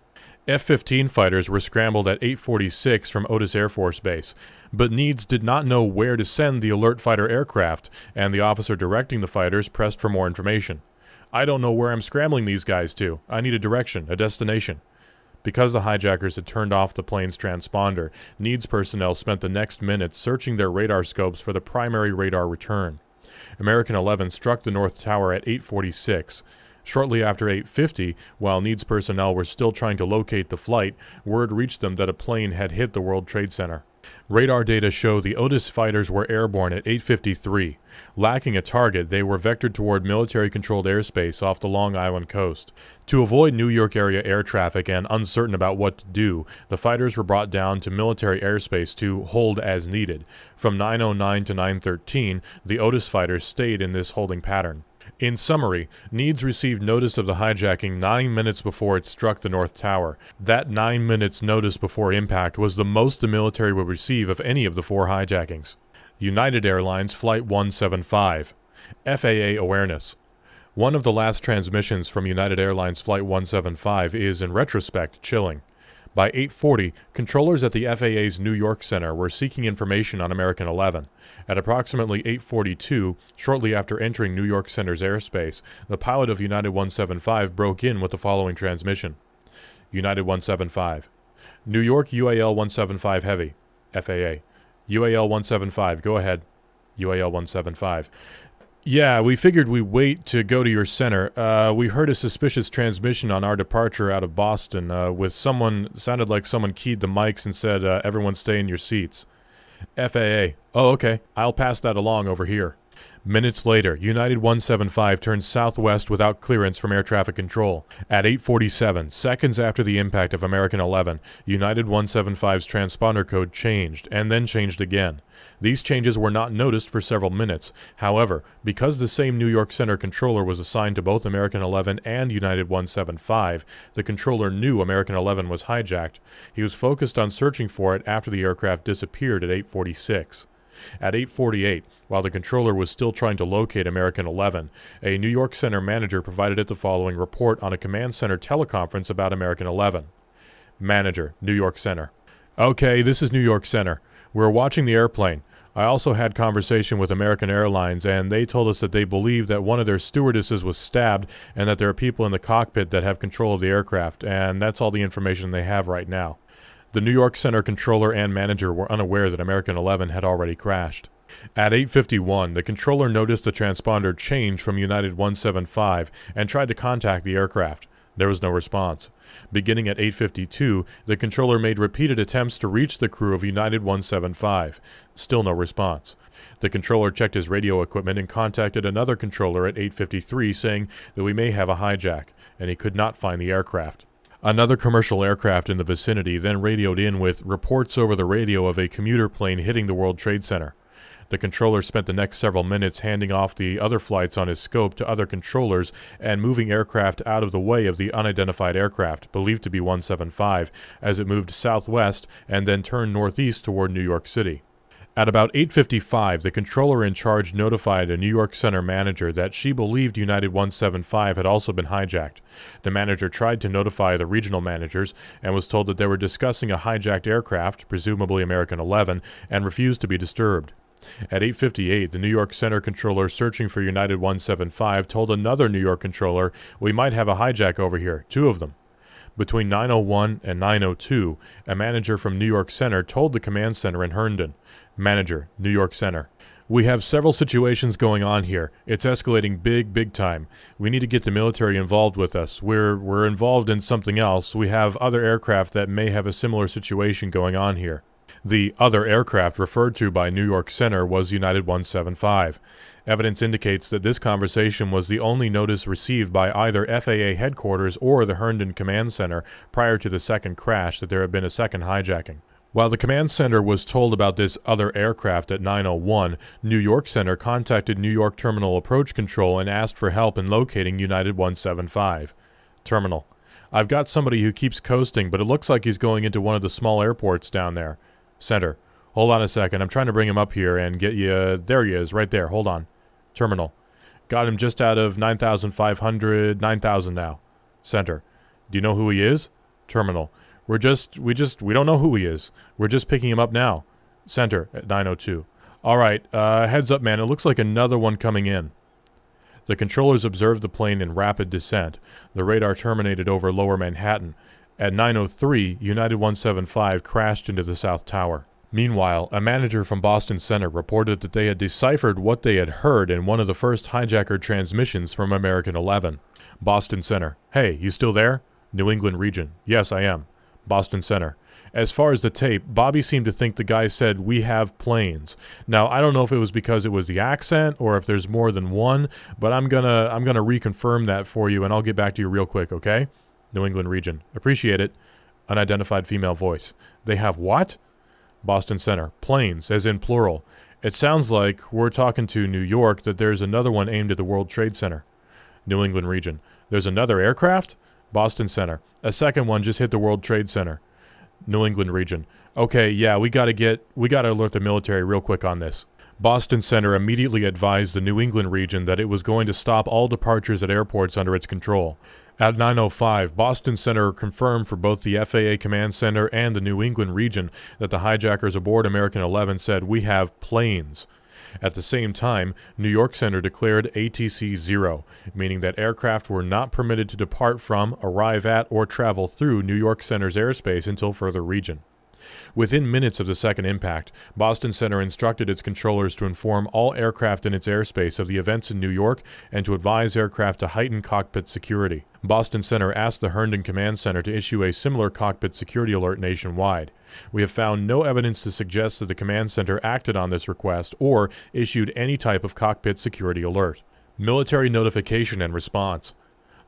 F-15 fighters were scrambled at 846 from Otis Air Force Base, but NEADS did not know where to send the alert fighter aircraft, and the officer directing the fighters pressed for more information. I don't know where I'm scrambling these guys to. I need a direction, a destination. Because the hijackers had turned off the plane's transponder, NEADS personnel spent the next minutes searching their radar scopes for the primary radar return. American 11 struck the North Tower at 846. Shortly after 8:50, while NEADS personnel were still trying to locate the flight, word reached them that a plane had hit the World Trade Center. Radar data show the Otis fighters were airborne at 8:53. Lacking a target, they were vectored toward military-controlled airspace off the Long Island coast. To avoid New York area air traffic and uncertain about what to do, the fighters were brought down to military airspace to hold as needed. From 9:09 to 9:13, the Otis fighters stayed in this holding pattern. In summary, NEADS received notice of the hijacking nine minutes before it struck the North Tower. That nine minutes notice before impact was the most the military would receive of any of the four hijackings. United Airlines Flight 175. FAA Awareness. One of the last transmissions from United Airlines Flight 175 is, in retrospect, chilling. By 8:40, controllers at the FAA's New York Center were seeking information on American 11. At approximately 8:42, shortly after entering New York Center's airspace, the pilot of United 175 broke in with the following transmission. United 175. New York UAL 175 Heavy. FAA. UAL 175, go ahead. UAL 175. Yeah, we figured we'd wait to go to your center. Uh, we heard a suspicious transmission on our departure out of Boston uh, with someone, sounded like someone keyed the mics and said, uh, everyone stay in your seats. FAA. Oh, okay. I'll pass that along over here. Minutes later, United 175 turned southwest without clearance from air traffic control. At 8:47, seconds after the impact of American 11, United 175's transponder code changed and then changed again. These changes were not noticed for several minutes. However, because the same New York Center controller was assigned to both American 11 and United 175, the controller knew American 11 was hijacked. He was focused on searching for it after the aircraft disappeared at 846. At 8:48, while the controller was still trying to locate American 11, a New York Center manager provided it the following report on a command center teleconference about American 11. Manager, New York Center. Okay, this is New York Center. We're watching the airplane. I also had conversation with American Airlines and they told us that they believe that one of their stewardesses was stabbed and that there are people in the cockpit that have control of the aircraft and that's all the information they have right now. The New York Center controller and manager were unaware that American 11 had already crashed. At 8:51, the controller noticed the transponder change from United 175 and tried to contact the aircraft. There was no response. Beginning at 8:52, the controller made repeated attempts to reach the crew of United 175. Still no response. The controller checked his radio equipment and contacted another controller at 8:53 saying that we may have a hijack, and he could not find the aircraft. Another commercial aircraft in the vicinity then radioed in with reports over the radio of a commuter plane hitting the World Trade Center. The controller spent the next several minutes handing off the other flights on his scope to other controllers and moving aircraft out of the way of the unidentified aircraft, believed to be 175, as it moved southwest and then turned northeast toward New York City. At about 8:55, the controller in charge notified a New York Center manager that she believed United 175 had also been hijacked. The manager tried to notify the regional managers and was told that they were discussing a hijacked aircraft, presumably American 11, and refused to be disturbed. At 8:58, the New York Center controller searching for United 175 told another New York controller, "We might have a hijack over here, two of them." Between 9:01 and 9:02, a manager from New York Center told the command center in Herndon, "Manager, New York Center, we have several situations going on here. It's escalating big, big time. We need to get the military involved with us. We're we're involved in something else. We have other aircraft that may have a similar situation going on here." The other aircraft referred to by New York Center was United 175. Evidence indicates that this conversation was the only notice received by either FAA headquarters or the Herndon Command Center prior to the second crash that there had been a second hijacking. While the command center was told about this other aircraft at 901, New York Center contacted New York Terminal Approach Control and asked for help in locating United 175. Terminal. I've got somebody who keeps coasting, but it looks like he's going into one of the small airports down there. Center. Hold on a second. I'm trying to bring him up here and get you. There he is, right there. Hold on. Terminal. Got him just out of 9,500, 9,000 now. Center. Do you know who he is? Terminal. We're just, we just, we don't know who he is. We're just picking him up now. Center at 902. All right, uh, heads up, man. It looks like another one coming in. The controllers observed the plane in rapid descent. The radar terminated over lower Manhattan. At 9:03, United 175 crashed into the South Tower. Meanwhile, a manager from Boston Center reported that they had deciphered what they had heard in one of the first hijacker transmissions from American 11. Boston Center. Hey, you still there? New England region. Yes, I am. Boston Center. As far as the tape, Bobby seemed to think the guy said, We have planes. Now, I don't know if it was because it was the accent or if there's more than one, but I'm gonna I'm gonna reconfirm that for you and I'll get back to you real quick, okay? New England region. Appreciate it. Unidentified female voice. They have what? Boston Center. Planes, as in plural. It sounds like we're talking to New York that there's another one aimed at the World Trade Center. New England region. There's another aircraft? Boston Center. A second one just hit the World Trade Center. New England region. Okay, yeah, we got to get we got to alert the military real quick on this. Boston Center immediately advised the New England region that it was going to stop all departures at airports under its control. At 9.05, Boston Center confirmed for both the FAA Command Center and the New England region that the hijackers aboard American 11 said, We have planes. At the same time, New York Center declared ATC 0, meaning that aircraft were not permitted to depart from, arrive at, or travel through New York Center's airspace until further region. Within minutes of the second impact, Boston Center instructed its controllers to inform all aircraft in its airspace of the events in New York and to advise aircraft to heighten cockpit security. Boston Center asked the Herndon Command Center to issue a similar cockpit security alert nationwide. We have found no evidence to suggest that the Command Center acted on this request or issued any type of cockpit security alert. Military notification and response.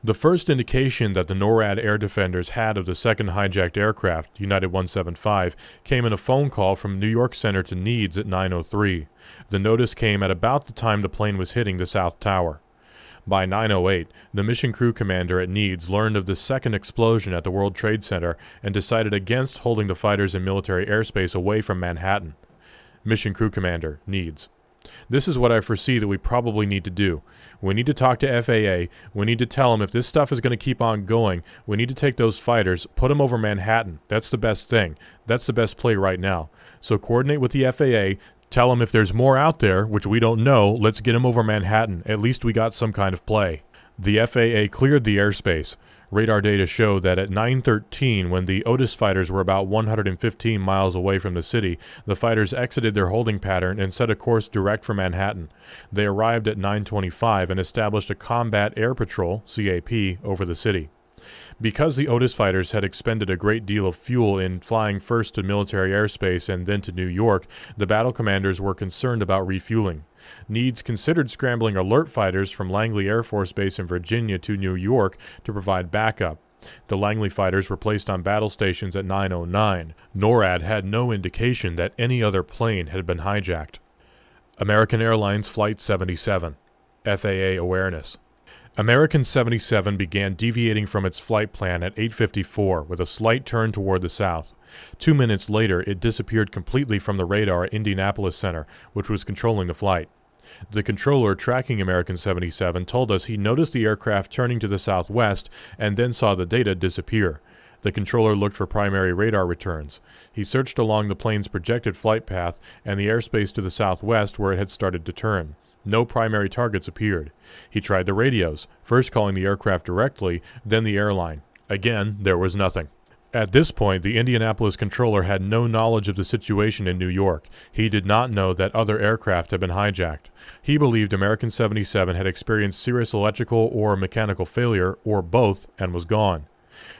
The first indication that the NORAD air defenders had of the second hijacked aircraft, United 175, came in a phone call from New York Center to NEADS at 903. The notice came at about the time the plane was hitting the South Tower. By 908, the mission crew commander at NEADS learned of the second explosion at the World Trade Center and decided against holding the fighters in military airspace away from Manhattan. Mission crew commander, NEADS. This is what I foresee that we probably need to do. We need to talk to FAA. We need to tell them if this stuff is going to keep on going, we need to take those fighters, put them over Manhattan. That's the best thing. That's the best play right now. So coordinate with the FAA. Tell them if there's more out there, which we don't know, let's get them over Manhattan. At least we got some kind of play. The FAA cleared the airspace. Radar data show that at 9:13, when the Otis fighters were about 115 miles away from the city, the fighters exited their holding pattern and set a course direct for Manhattan. They arrived at 9:25 and established a combat air patrol (CAP) over the city. Because the Otis fighters had expended a great deal of fuel in flying first to military airspace and then to New York, the battle commanders were concerned about refueling. NEADS considered scrambling alert fighters from Langley Air Force Base in Virginia to New York to provide backup. The Langley fighters were placed on battle stations at 909. NORAD had no indication that any other plane had been hijacked. American Airlines Flight 77, FAA awareness. American 77 began deviating from its flight plan at 8:54 with a slight turn toward the south. 2 minutes later, it disappeared completely from the radar at Indianapolis Center, which was controlling the flight. The controller tracking American 77 told us he noticed the aircraft turning to the southwest and then saw the data disappear. The controller looked for primary radar returns. He searched along the plane's projected flight path and the airspace to the southwest where it had started to turn. No primary targets appeared. He tried the radios, first calling the aircraft directly, then the airline. Again, there was nothing. At this point, the Indianapolis controller had no knowledge of the situation in New York. He did not know that other aircraft had been hijacked. He believed American 77 had experienced serious electrical or mechanical failure, or both, and was gone.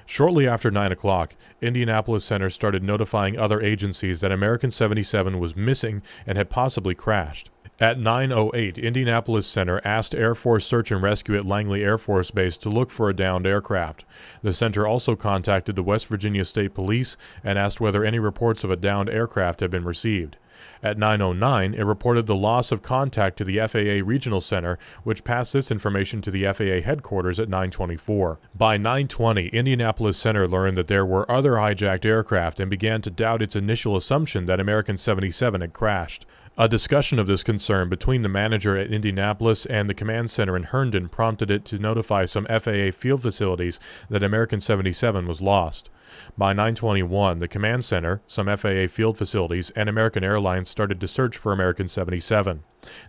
Shortly after 9 o'clock, Indianapolis Center started notifying other agencies that American 77 was missing and had possibly crashed. At 9:08, Indianapolis Center asked Air Force Search and Rescue at Langley Air Force Base to look for a downed aircraft. The center also contacted the West Virginia State Police and asked whether any reports of a downed aircraft had been received. At 9:09, it reported the loss of contact to the FAA Regional Center, which passed this information to the FAA headquarters at 9:24. By 9:20, Indianapolis Center learned that there were other hijacked aircraft and began to doubt its initial assumption that American 77 had crashed. A discussion of this concern between the manager at Indianapolis and the command center in Herndon prompted it to notify some FAA field facilities that American 77 was lost. By 921, the command center, some FAA field facilities, and American Airlines started to search for American 77.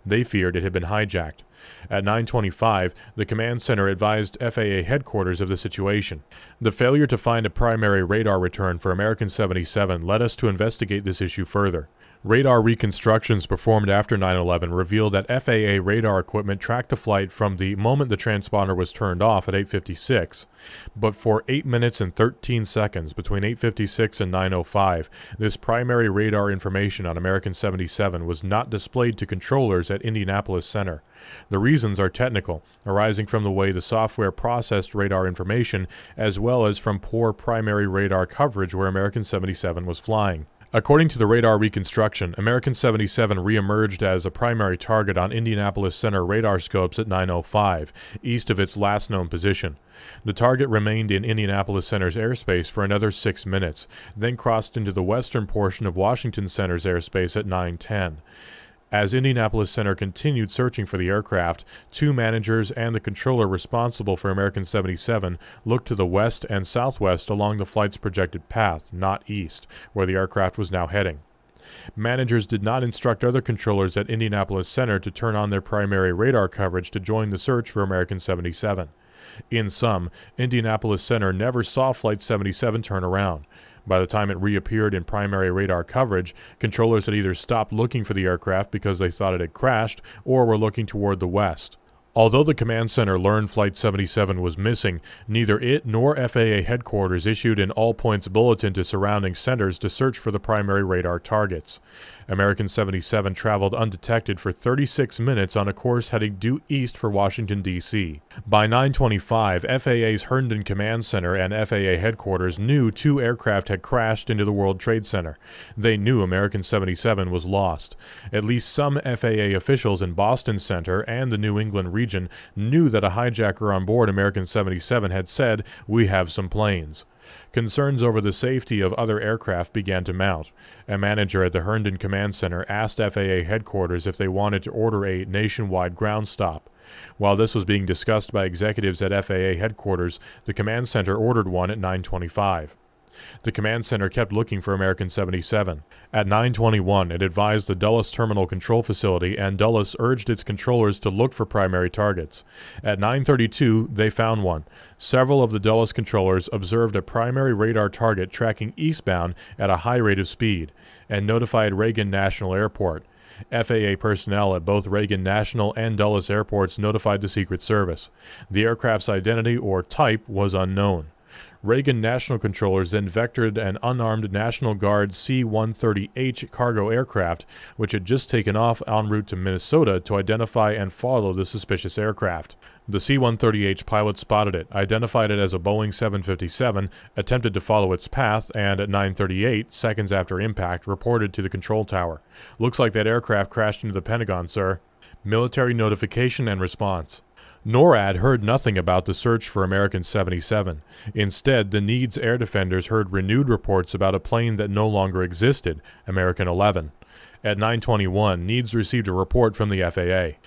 They feared it had been hijacked. At 9:25, the command center advised FAA headquarters of the situation. The failure to find a primary radar return for American 77 led us to investigate this issue further. Radar reconstructions performed after 9 11 revealed that FAA radar equipment tracked the flight from the moment the transponder was turned off at 856. But for 8 minutes and 13 seconds between 856 and 905, this primary radar information on American 77 was not displayed to controllers at Indianapolis Center. The reasons are technical, arising from the way the software processed radar information as well as from poor primary radar coverage where American 77 was flying. According to the radar reconstruction, American 77 reemerged as a primary target on Indianapolis Center radar scopes at 905, east of its last known position. The target remained in Indianapolis Center's airspace for another six minutes, then crossed into the western portion of Washington Center's airspace at 910. As Indianapolis Center continued searching for the aircraft, two managers and the controller responsible for American 77 looked to the west and southwest along the flight's projected path, not east, where the aircraft was now heading. Managers did not instruct other controllers at Indianapolis Center to turn on their primary radar coverage to join the search for American 77. In sum, Indianapolis Center never saw Flight 77 turn around. By the time it reappeared in primary radar coverage, controllers had either stopped looking for the aircraft because they thought it had crashed or were looking toward the west. Although the command center learned Flight 77 was missing, neither it nor FAA headquarters issued an all points bulletin to surrounding centers to search for the primary radar targets. American 77 traveled undetected for 36 minutes on a course heading due east for Washington, D.C. By 925, FAA's Herndon Command Center and FAA headquarters knew two aircraft had crashed into the World Trade Center. They knew American 77 was lost. At least some FAA officials in Boston Center and the New England region knew that a hijacker on board American 77 had said, We have some planes. Concerns over the safety of other aircraft began to mount. A manager at the Herndon Command Center asked FAA headquarters if they wanted to order a nationwide ground stop. While this was being discussed by executives at FAA headquarters, the command center ordered one at 925. The command center kept looking for American 77. At 921, it advised the Dulles Terminal Control Facility, and Dulles urged its controllers to look for primary targets. At 932, they found one. Several of the Dulles controllers observed a primary radar target tracking eastbound at a high rate of speed, and notified Reagan National Airport. FAA personnel at both Reagan National and Dulles airports notified the Secret Service. The aircraft's identity or type was unknown. Reagan National controllers then vectored an unarmed National Guard C 130H cargo aircraft, which had just taken off en route to Minnesota, to identify and follow the suspicious aircraft. The C 130H pilot spotted it, identified it as a Boeing 757, attempted to follow its path, and at 9:38 seconds after impact, reported to the control tower. Looks like that aircraft crashed into the Pentagon, sir. Military notification and response. NORAD heard nothing about the search for American 77. Instead, the NEADS air defenders heard renewed reports about a plane that no longer existed, American 11. At 921, NEADS received a report from the FAA.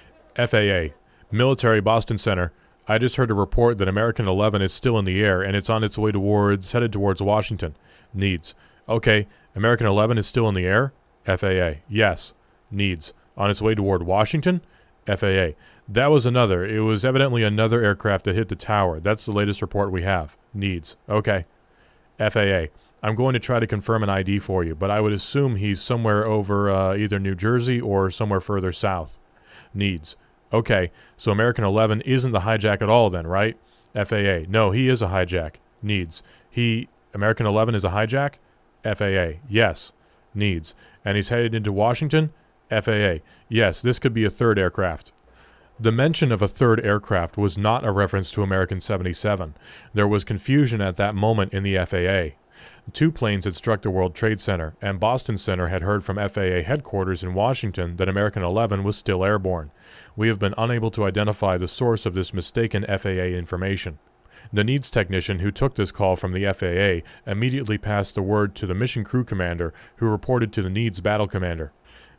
FAA, Military Boston Center, I just heard a report that American 11 is still in the air and it's on its way towards, headed towards Washington. NEADS. okay, American 11 is still in the air? FAA, yes. NEADS. on its way toward Washington? FAA, that was another. It was evidently another aircraft that hit the tower. That's the latest report we have. NEADS. Okay. FAA. I'm going to try to confirm an ID for you, but I would assume he's somewhere over uh, either New Jersey or somewhere further south. NEADS. Okay, so American 11 isn't the hijack at all then, right? FAA. No, he is a hijack. NEADS. He. American 11 is a hijack? FAA. Yes. NEADS. And he's headed into Washington? FAA. Yes, this could be a third aircraft. The mention of a third aircraft was not a reference to American 77. There was confusion at that moment in the FAA. Two planes had struck the World Trade Center, and Boston Center had heard from FAA headquarters in Washington that American 11 was still airborne. We have been unable to identify the source of this mistaken FAA information. The NEADS technician who took this call from the FAA immediately passed the word to the mission crew commander, who reported to the NEADS battle commander.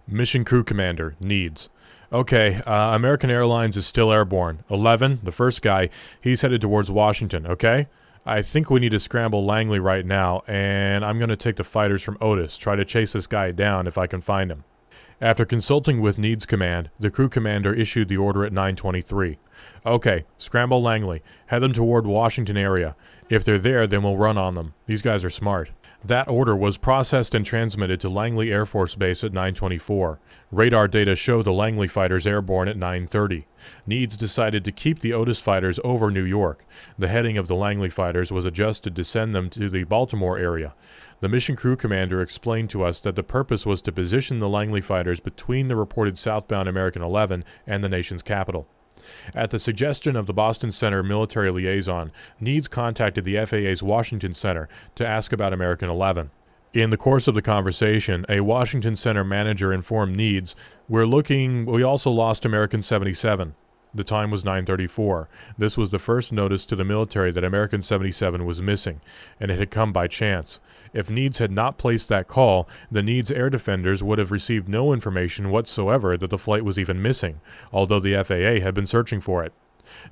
Mission crew commander, NEADS. Okay, uh, American Airlines is still airborne. 11, the first guy, he's headed towards Washington, okay? I think we need to scramble Langley right now, and I'm going to take the fighters from Otis, try to chase this guy down if I can find him. After consulting with NEADS Command, the crew commander issued the order at 923. Okay, scramble Langley. Head them toward Washington area. If they're there, then we'll run on them. These guys are smart. That order was processed and transmitted to Langley Air Force Base at 924. Radar data show the Langley fighters airborne at 930. NEADS decided to keep the Otis fighters over New York. The heading of the Langley fighters was adjusted to send them to the Baltimore area. The mission crew commander explained to us that the purpose was to position the Langley fighters between the reported southbound American 11 and the nation's capital. At the suggestion of the Boston Center military liaison, NEADS contacted the FAA's Washington Center to ask about American 11. In the course of the conversation, a Washington Center manager informed NEADS, "We're looking, we also lost American 77." The time was 9:34. This was the first notice to the military that American 77 was missing, and it had come by chance. If NEADS had not placed that call, the NEADS air defenders would have received no information whatsoever that the flight was even missing, although the FAA had been searching for it.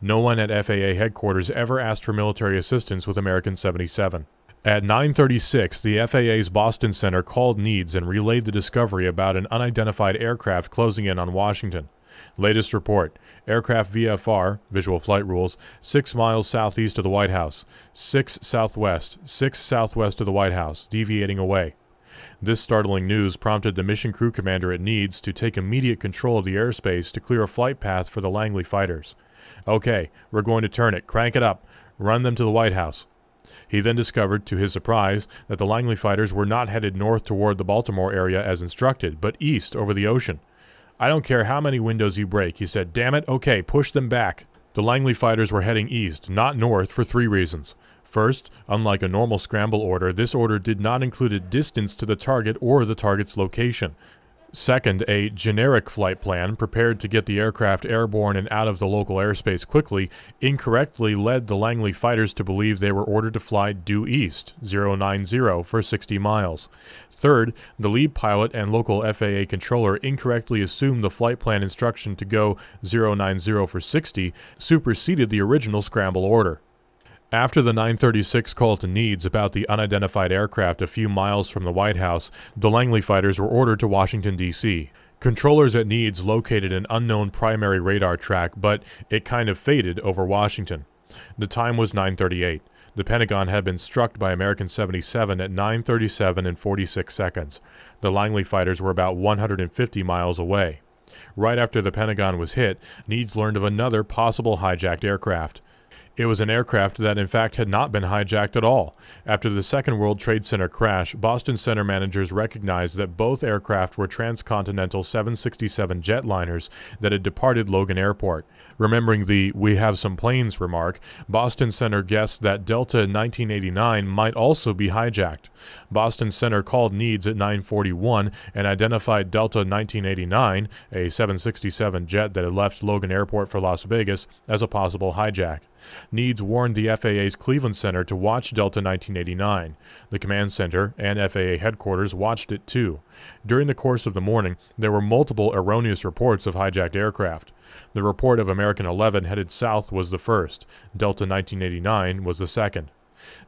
No one at FAA headquarters ever asked for military assistance with American 77. At 9:36, the FAA's Boston Center called NEADS and relayed the discovery about an unidentified aircraft closing in on Washington. Latest report aircraft VFR, visual flight rules, 6 miles southeast of the White House, 6 southwest, 6 southwest of the White House, deviating away. This startling news prompted the mission crew commander at NEADS to take immediate control of the airspace to clear a flight path for the Langley fighters. Okay, we're going to turn it, crank it up, run them to the White House. He then discovered, to his surprise, that the Langley fighters were not headed north toward the Baltimore area as instructed, but east over the ocean. I don't care how many windows you break, he said. Damn it, okay, push them back. The Langley fighters were heading east, not north, for three reasons. First, unlike a normal scramble order, this order did not include a distance to the target or the target's location. Second, a generic flight plan, prepared to get the aircraft airborne and out of the local airspace quickly, incorrectly led the Langley fighters to believe they were ordered to fly due east, 090, for 60 miles. Third, the lead pilot and local FAA controller incorrectly assumed the flight plan instruction to go 090 for 60 superseded the original scramble order. After the 936 call to NEADS about the unidentified aircraft a few miles from the White House, the Langley fighters were ordered to Washington, D.C. Controllers at NEADS located an unknown primary radar track, but it kind of faded over Washington. The time was 938. The Pentagon had been struck by American 77 at 9:37 and 46 seconds. The Langley fighters were about 150 miles away. Right after the Pentagon was hit, NEADS learned of another possible hijacked aircraft. It was an aircraft that, in fact, had not been hijacked at all. After the Second World Trade Center crash, Boston Center managers recognized that both aircraft were transcontinental 767 jetliners that had departed Logan Airport. Remembering the We have some planes remark, Boston Center guessed that Delta 1989 might also be hijacked. Boston Center called NEADS at 941 and identified Delta 1989, a 767 jet that had left Logan Airport for Las Vegas, as a possible hijack. NEADS warned the FAA's Cleveland Center to watch Delta 1989. The command center and FAA headquarters watched it too. During the course of the morning, there were multiple erroneous reports of hijacked aircraft. The report of American 11 headed south was the first, Delta 1989 was the second.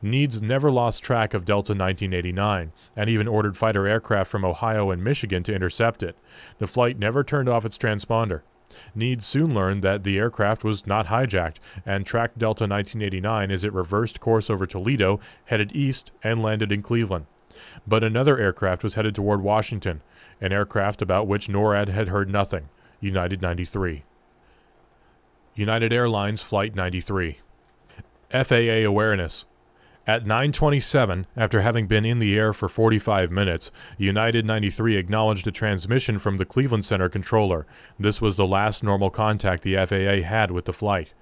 NEADS never lost track of Delta 1989, and even ordered fighter aircraft from Ohio and Michigan to intercept it. The flight never turned off its transponder. NEADS soon learned that the aircraft was not hijacked and tracked Delta 1989 as it reversed course over Toledo, headed east, and landed in Cleveland. But another aircraft was headed toward Washington, an aircraft about which NORAD had heard nothing United 93. United Airlines Flight 93. FAA awareness. At 9:27, after having been in the air for 45 minutes, United 93 acknowledged a transmission from the Cleveland Center controller. This was the last normal contact the FAA had with the flight.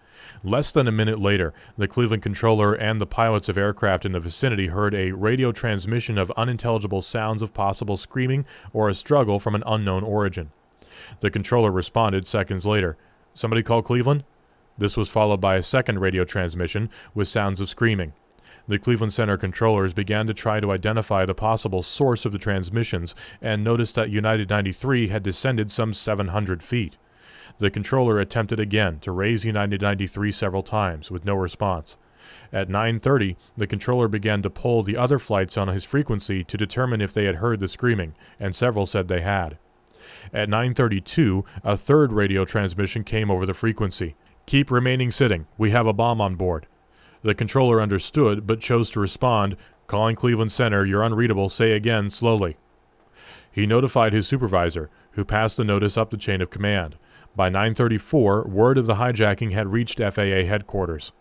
Less than a minute later, the Cleveland controller and the pilots of aircraft in the vicinity heard a radio transmission of unintelligible sounds of possible screaming or a struggle from an unknown origin. The controller responded seconds later. Somebody call Cleveland? This was followed by a second radio transmission with sounds of screaming. The Cleveland Center controllers began to try to identify the possible source of the transmissions and noticed that United 93 had descended some 700 feet. The controller attempted again to raise United 93 several times with no response. At 9:30, the controller began to pull the other flights on his frequency to determine if they had heard the screaming, and several said they had. At 9:32, a third radio transmission came over the frequency. Keep remaining sitting. We have a bomb on board. The controller understood, but chose to respond, Calling Cleveland Center, you're unreadable, say again, slowly. He notified his supervisor, who passed the notice up the chain of command. By 934, word of the hijacking had reached FAA headquarters.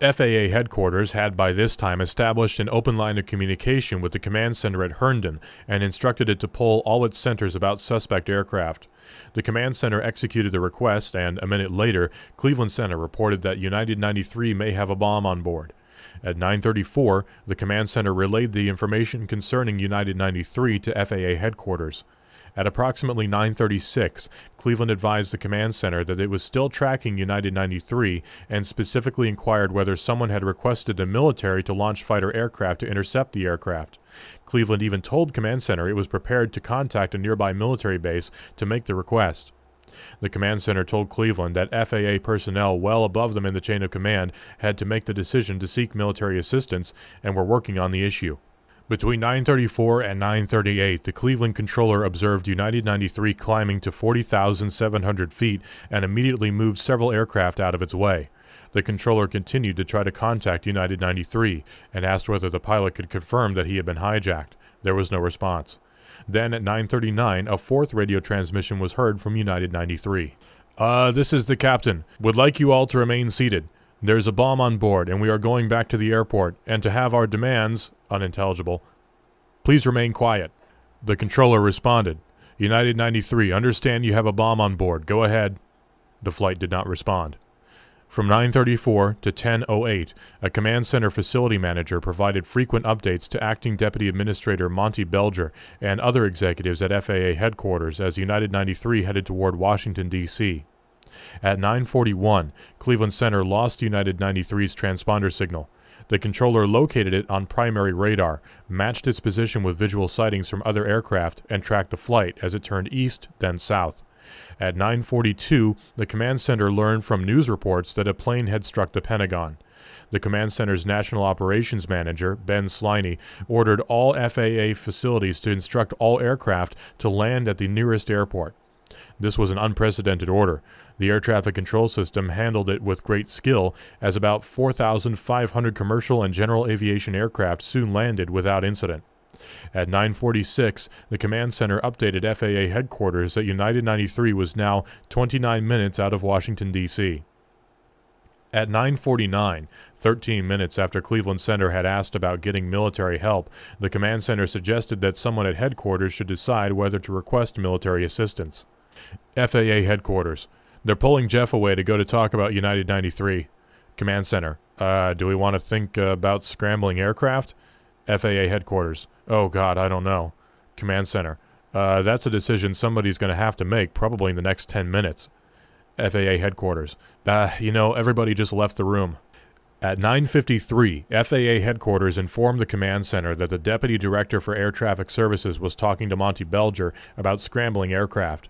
FAA headquarters had by this time established an open line of communication with the command center at Herndon and instructed it to poll all its centers about suspect aircraft. The command center executed the request, and a minute later, Cleveland Center reported that United 93 may have a bomb on board. At 9:34, the command center relayed the information concerning United 93 to FAA headquarters. At approximately 9:36, Cleveland advised the command center that it was still tracking United 93 and specifically inquired whether someone had requested the military to launch fighter aircraft to intercept the aircraft. Cleveland even told command center it was prepared to contact a nearby military base to make the request. The command center told Cleveland that FAA personnel well above them in the chain of command had to make the decision to seek military assistance and were working on the issue. Between 934 and 938, the Cleveland controller observed United 93 climbing to 40,700 feet and immediately moved several aircraft out of its way. The controller continued to try to contact United 93 and asked whether the pilot could confirm that he had been hijacked. There was no response. Then at 9:39, a fourth radio transmission was heard from United 93. Uh, this is the captain. Would like you all to remain seated. There's a bomb on board, and we are going back to the airport, and to have our demands unintelligible. Please remain quiet. The controller responded. United 93, understand you have a bomb on board. Go ahead. The flight did not respond. From 934 to 1008, a command center facility manager provided frequent updates to acting deputy administrator Monty Belger and other executives at FAA headquarters as United 93 headed toward Washington D.C. At 941, Cleveland Center lost United 93's transponder signal. The controller located it on primary radar, matched its position with visual sightings from other aircraft, and tracked the flight as it turned east, then south. At 9:42, the command center learned from news reports that a plane had struck the Pentagon. The command center's national operations manager, Ben Sliney, ordered all FAA facilities to instruct all aircraft to land at the nearest airport. This was an unprecedented order. The air traffic control system handled it with great skill, as about 4,500 commercial and general aviation aircraft soon landed without incident. At 9:46, the command center updated FAA headquarters that United 93 was now 29 minutes out of Washington D.C. At 9:49, 13 minutes after Cleveland Center had asked about getting military help, the command center suggested that someone at headquarters should decide whether to request military assistance. FAA headquarters. They're pulling Jeff away to go to talk about United 93. Command center. Uh, do we want to think uh, about scrambling aircraft? FAA headquarters. Oh god, I don't know. Command center. Uh, that's a decision somebody's going to have to make probably in the next 10 minutes. FAA headquarters. Ah, you know, everybody just left the room. At 9:53, FAA headquarters informed the command center that the deputy director for air traffic services was talking to Monty Belger about scrambling aircraft.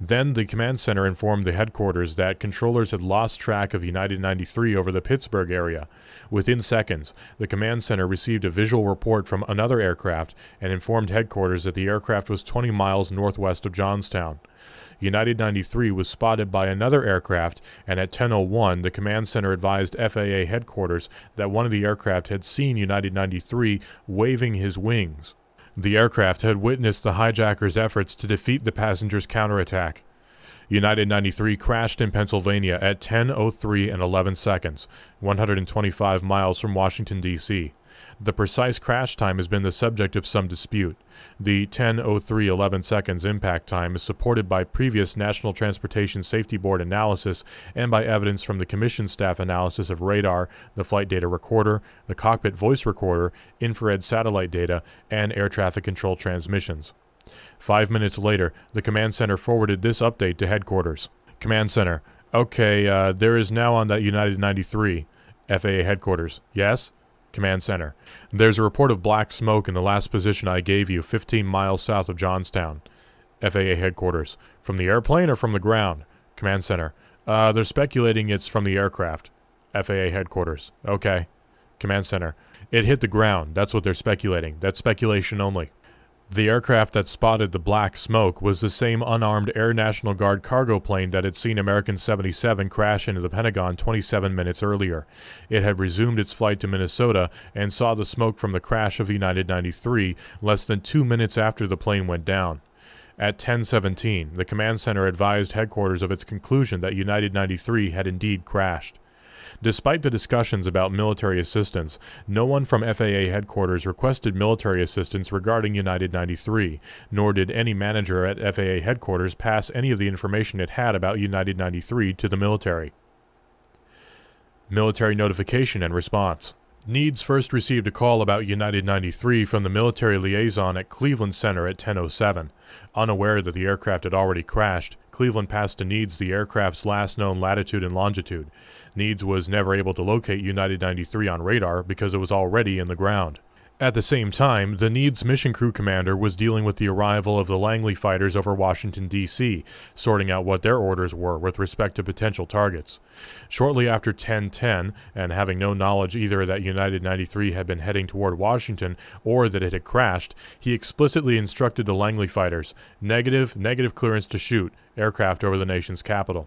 Then the command center informed the headquarters that controllers had lost track of United 93 over the Pittsburgh area. Within seconds, the command center received a visual report from another aircraft and informed headquarters that the aircraft was 20 miles northwest of Johnstown. United 93 was spotted by another aircraft, and at 10:01, the command center advised FAA headquarters that one of the aircraft had seen United 93 waving his wings. The aircraft had witnessed the hijackers' efforts to defeat the passengers' counterattack. United 93 crashed in Pennsylvania at 10:03 and 11 seconds, 125 miles from Washington D.C. The precise crash time has been the subject of some dispute. The 10:03:11 seconds impact time is supported by previous National Transportation Safety Board analysis and by evidence from the Commission staff analysis of radar, the flight data recorder, the cockpit voice recorder, infrared satellite data, and air traffic control transmissions. Five minutes later, the command center forwarded this update to headquarters. Command center. Okay, uh, there is now on that United 93. FAA headquarters. Yes? Command Center. There's a report of black smoke in the last position I gave you, 15 miles south of Johnstown. FAA Headquarters. From the airplane or from the ground? Command Center. Uh, they're speculating it's from the aircraft. FAA Headquarters. Okay. Command Center. It hit the ground. That's what they're speculating. That's speculation only. The aircraft that spotted the black smoke was the same unarmed Air National Guard cargo plane that had seen American 77 crash into the Pentagon 27 minutes earlier. It had resumed its flight to Minnesota and saw the smoke from the crash of United 93 less than two minutes after the plane went down. At 1017, the command center advised headquarters of its conclusion that United 93 had indeed crashed. Despite the discussions about military assistance, no one from FAA headquarters requested military assistance regarding United 93, nor did any manager at FAA headquarters pass any of the information it had about United 93 to the military. Military notification and response. NEADS first received a call about United 93 from the military liaison at Cleveland Center at 1007. Unaware that the aircraft had already crashed, Cleveland passed to NEADS the aircraft's last known latitude and longitude. NEADS was never able to locate United 93 on radar because it was already in the ground. At the same time, the NEADS mission crew commander was dealing with the arrival of the Langley fighters over Washington, D.C., sorting out what their orders were with respect to potential targets. Shortly after 1010, and having no knowledge either that United 93 had been heading toward Washington or that it had crashed, he explicitly instructed the Langley fighters negative, negative clearance to shoot aircraft over the nation's capital.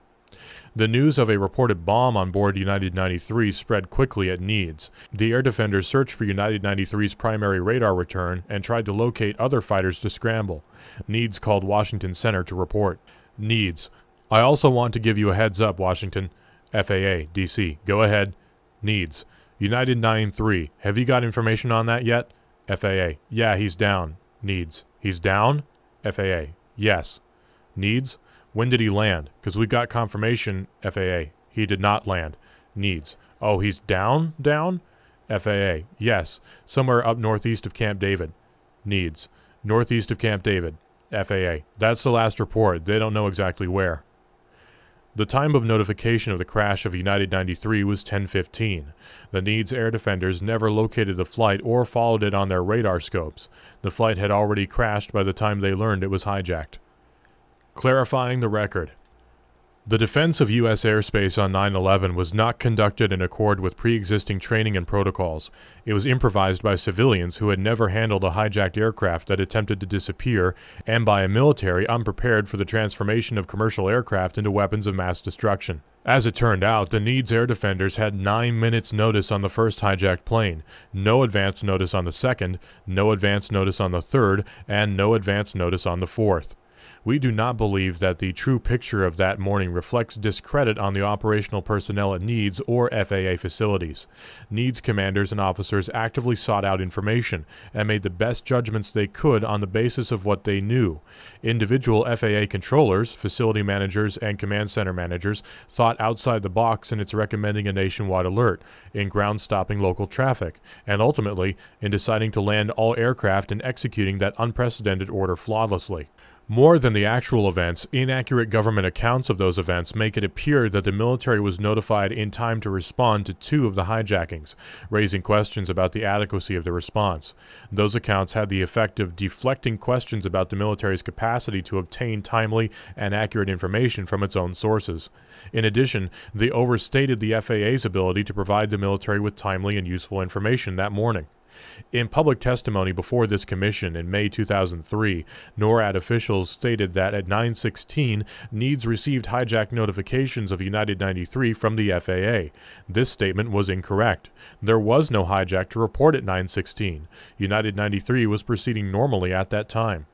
The news of a reported bomb on board United 93 spread quickly at NEADS. The air defenders searched for United 93's primary radar return and tried to locate other fighters to scramble. NEADS called Washington Center to report. NEADS. I also want to give you a heads up, Washington. FAA, DC. Go ahead. NEADS. United 93. Have you got information on that yet? FAA. Yeah, he's down. NEADS. He's down? FAA. Yes. NEADS. When did he land? Because we got confirmation, FAA. He did not land. NEADS. Oh, he's down? Down? FAA. Yes. Somewhere up northeast of Camp David. NEADS. Northeast of Camp David. FAA. That's the last report. They don't know exactly where. The time of notification of the crash of United 93 was 10:15. The NEADS air defenders never located the flight or followed it on their radar scopes. The flight had already crashed by the time they learned it was hijacked. Clarifying the record. The defense of U.S. airspace on 9 11 was not conducted in accord with pre existing training and protocols. It was improvised by civilians who had never handled a hijacked aircraft that attempted to disappear, and by a military unprepared for the transformation of commercial aircraft into weapons of mass destruction. As it turned out, the NEADS air defenders had nine minutes' notice on the first hijacked plane, no advance notice on the second, no advance notice on the third, and no advance notice on the fourth. We do not believe that the true picture of that morning reflects discredit on the operational personnel at NEADS or FAA facilities. NEADS commanders and officers actively sought out information and made the best judgments they could on the basis of what they knew. Individual FAA controllers, facility managers, and command center managers thought outside the box in its recommending a nationwide alert, in ground stopping local traffic, and ultimately in deciding to land all aircraft and executing that unprecedented order flawlessly. More than the actual events, inaccurate government accounts of those events make it appear that the military was notified in time to respond to two of the hijackings, raising questions about the adequacy of the response. Those accounts had the effect of deflecting questions about the military's capacity to obtain timely and accurate information from its own sources. In addition, they overstated the FAA's ability to provide the military with timely and useful information that morning. In public testimony before this commission in May 2003, NORAD officials stated that at 916, NEADS received hijack notifications of United 93 from the FAA. This statement was incorrect. There was no hijack to report at 916. United 93 was proceeding normally at that time.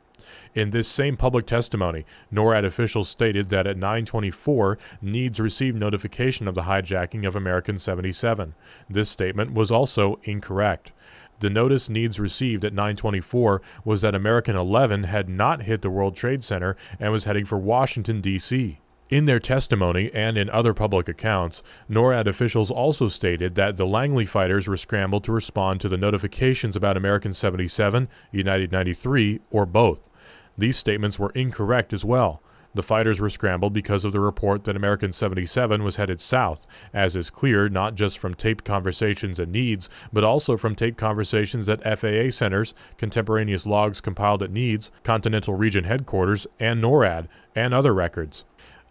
In this same public testimony, NORAD officials stated that at 924, NEADS received notification of the hijacking of American 77. This statement was also incorrect. The notice NEADS received at 924 was that American 11 had not hit the World Trade Center and was heading for Washington, D.C. In their testimony and in other public accounts, NORAD officials also stated that the Langley fighters were scrambled to respond to the notifications about American 77, United 93, or both. These statements were incorrect as well. The fighters were scrambled because of the report that American 77 was headed south, as is clear not just from taped conversations at NEADS, but also from taped conversations at FAA centers, contemporaneous logs compiled at NEADS, Continental Region Headquarters, and NORAD, and other records.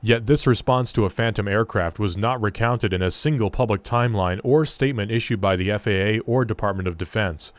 Yet this response to a Phantom aircraft was not recounted in a single public timeline or statement issued by the FAA or Department of Defense.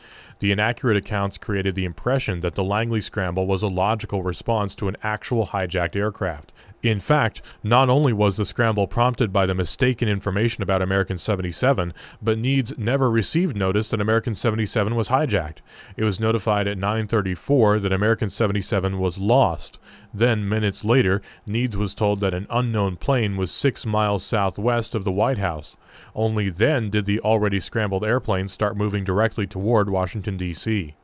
The inaccurate accounts created the impression that the Langley scramble was a logical response to an actual hijacked aircraft. In fact, not only was the scramble prompted by the mistaken information about American 77, but NEADS never received notice that American 77 was hijacked. It was notified at 9:34 that American 77 was lost. Then, minutes later, NEADS was told that an unknown plane was 6 miles southwest of the White House. Only then did the already scrambled airplane start moving directly toward Washington D.C.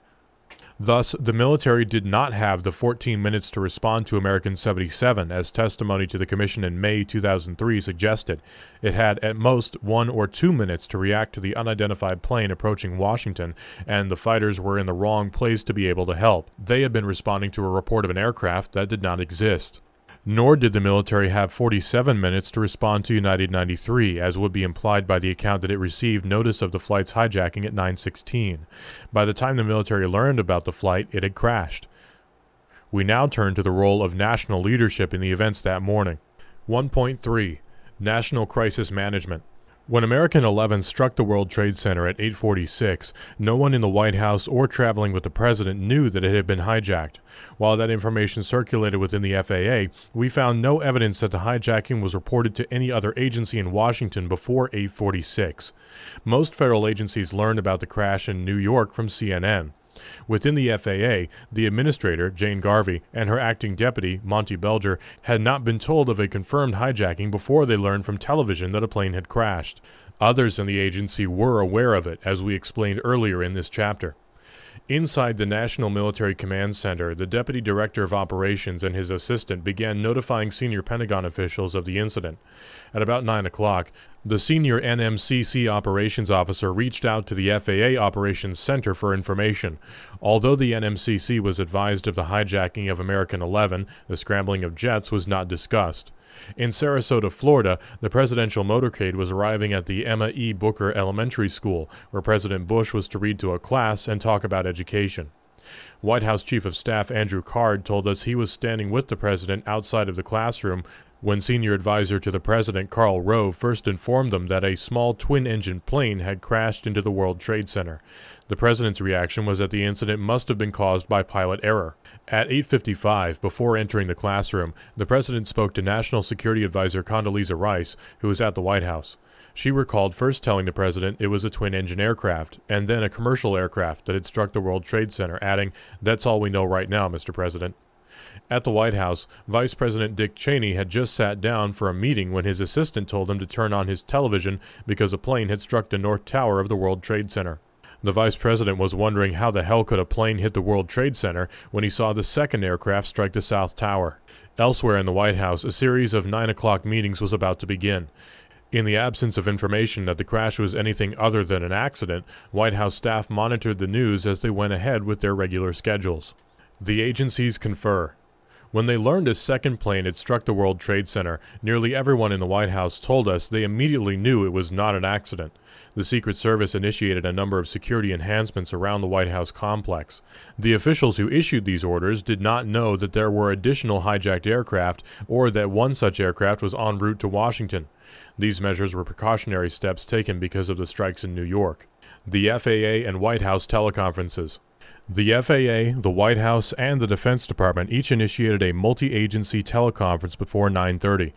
Thus, the military did not have the 14 minutes to respond to American 77, as testimony to the Commission in May 2003 suggested. It had at most one or two minutes to react to the unidentified plane approaching Washington, and the fighters were in the wrong place to be able to help. They had been responding to a report of an aircraft that did not exist. Nor did the military have 47 minutes to respond to United 93, as would be implied by the account that it received notice of the flight's hijacking at 916. By the time the military learned about the flight, it had crashed. We now turn to the role of national leadership in the events that morning. 1.3 National Crisis Management when American 11 struck the World Trade Center at 846, no one in the White House or traveling with the president knew that it had been hijacked. While that information circulated within the FAA, we found no evidence that the hijacking was reported to any other agency in Washington before 846. Most federal agencies learned about the crash in New York from CNN. Within the FAA, the administrator, Jane Garvey, and her acting deputy, Monty Belger, had not been told of a confirmed hijacking before they learned from television that a plane had crashed. Others in the agency were aware of it, as we explained earlier in this chapter. Inside the National Military Command Center, the Deputy Director of Operations and his assistant began notifying senior Pentagon officials of the incident. At about 9 o'clock, the senior NMCC operations officer reached out to the FAA Operations Center for information. Although the NMCC was advised of the hijacking of American 11, the scrambling of jets was not discussed. In Sarasota, Florida, the presidential motorcade was arriving at the Emma E. Booker Elementary School, where President Bush was to read to a class and talk about education. White House Chief of Staff Andrew Card told us he was standing with the president outside of the classroom when senior advisor to the president Karl Rove first informed them that a small twin engine plane had crashed into the World Trade Center. The president's reaction was that the incident must have been caused by pilot error. At 8:55, before entering the classroom, the president spoke to National Security Advisor Condoleezza Rice, who was at the White House. She recalled first telling the president it was a twin-engine aircraft and then a commercial aircraft that had struck the World Trade Center, adding, "That's all we know right now, Mr. President." At the White House, Vice President Dick Cheney had just sat down for a meeting when his assistant told him to turn on his television because a plane had struck the North Tower of the World Trade Center. The vice president was wondering how the hell could a plane hit the World Trade Center when he saw the second aircraft strike the South Tower. Elsewhere in the White House, a series of 9 o'clock meetings was about to begin. In the absence of information that the crash was anything other than an accident, White House staff monitored the news as they went ahead with their regular schedules. The agencies confer. When they learned a second plane had struck the World Trade Center, nearly everyone in the White House told us they immediately knew it was not an accident. The Secret Service initiated a number of security enhancements around the White House complex. The officials who issued these orders did not know that there were additional hijacked aircraft or that one such aircraft was en route to Washington. These measures were precautionary steps taken because of the strikes in New York. The FAA and White House teleconferences. The FAA, the White House, and the Defense Department each initiated a multi-agency teleconference before 9:30.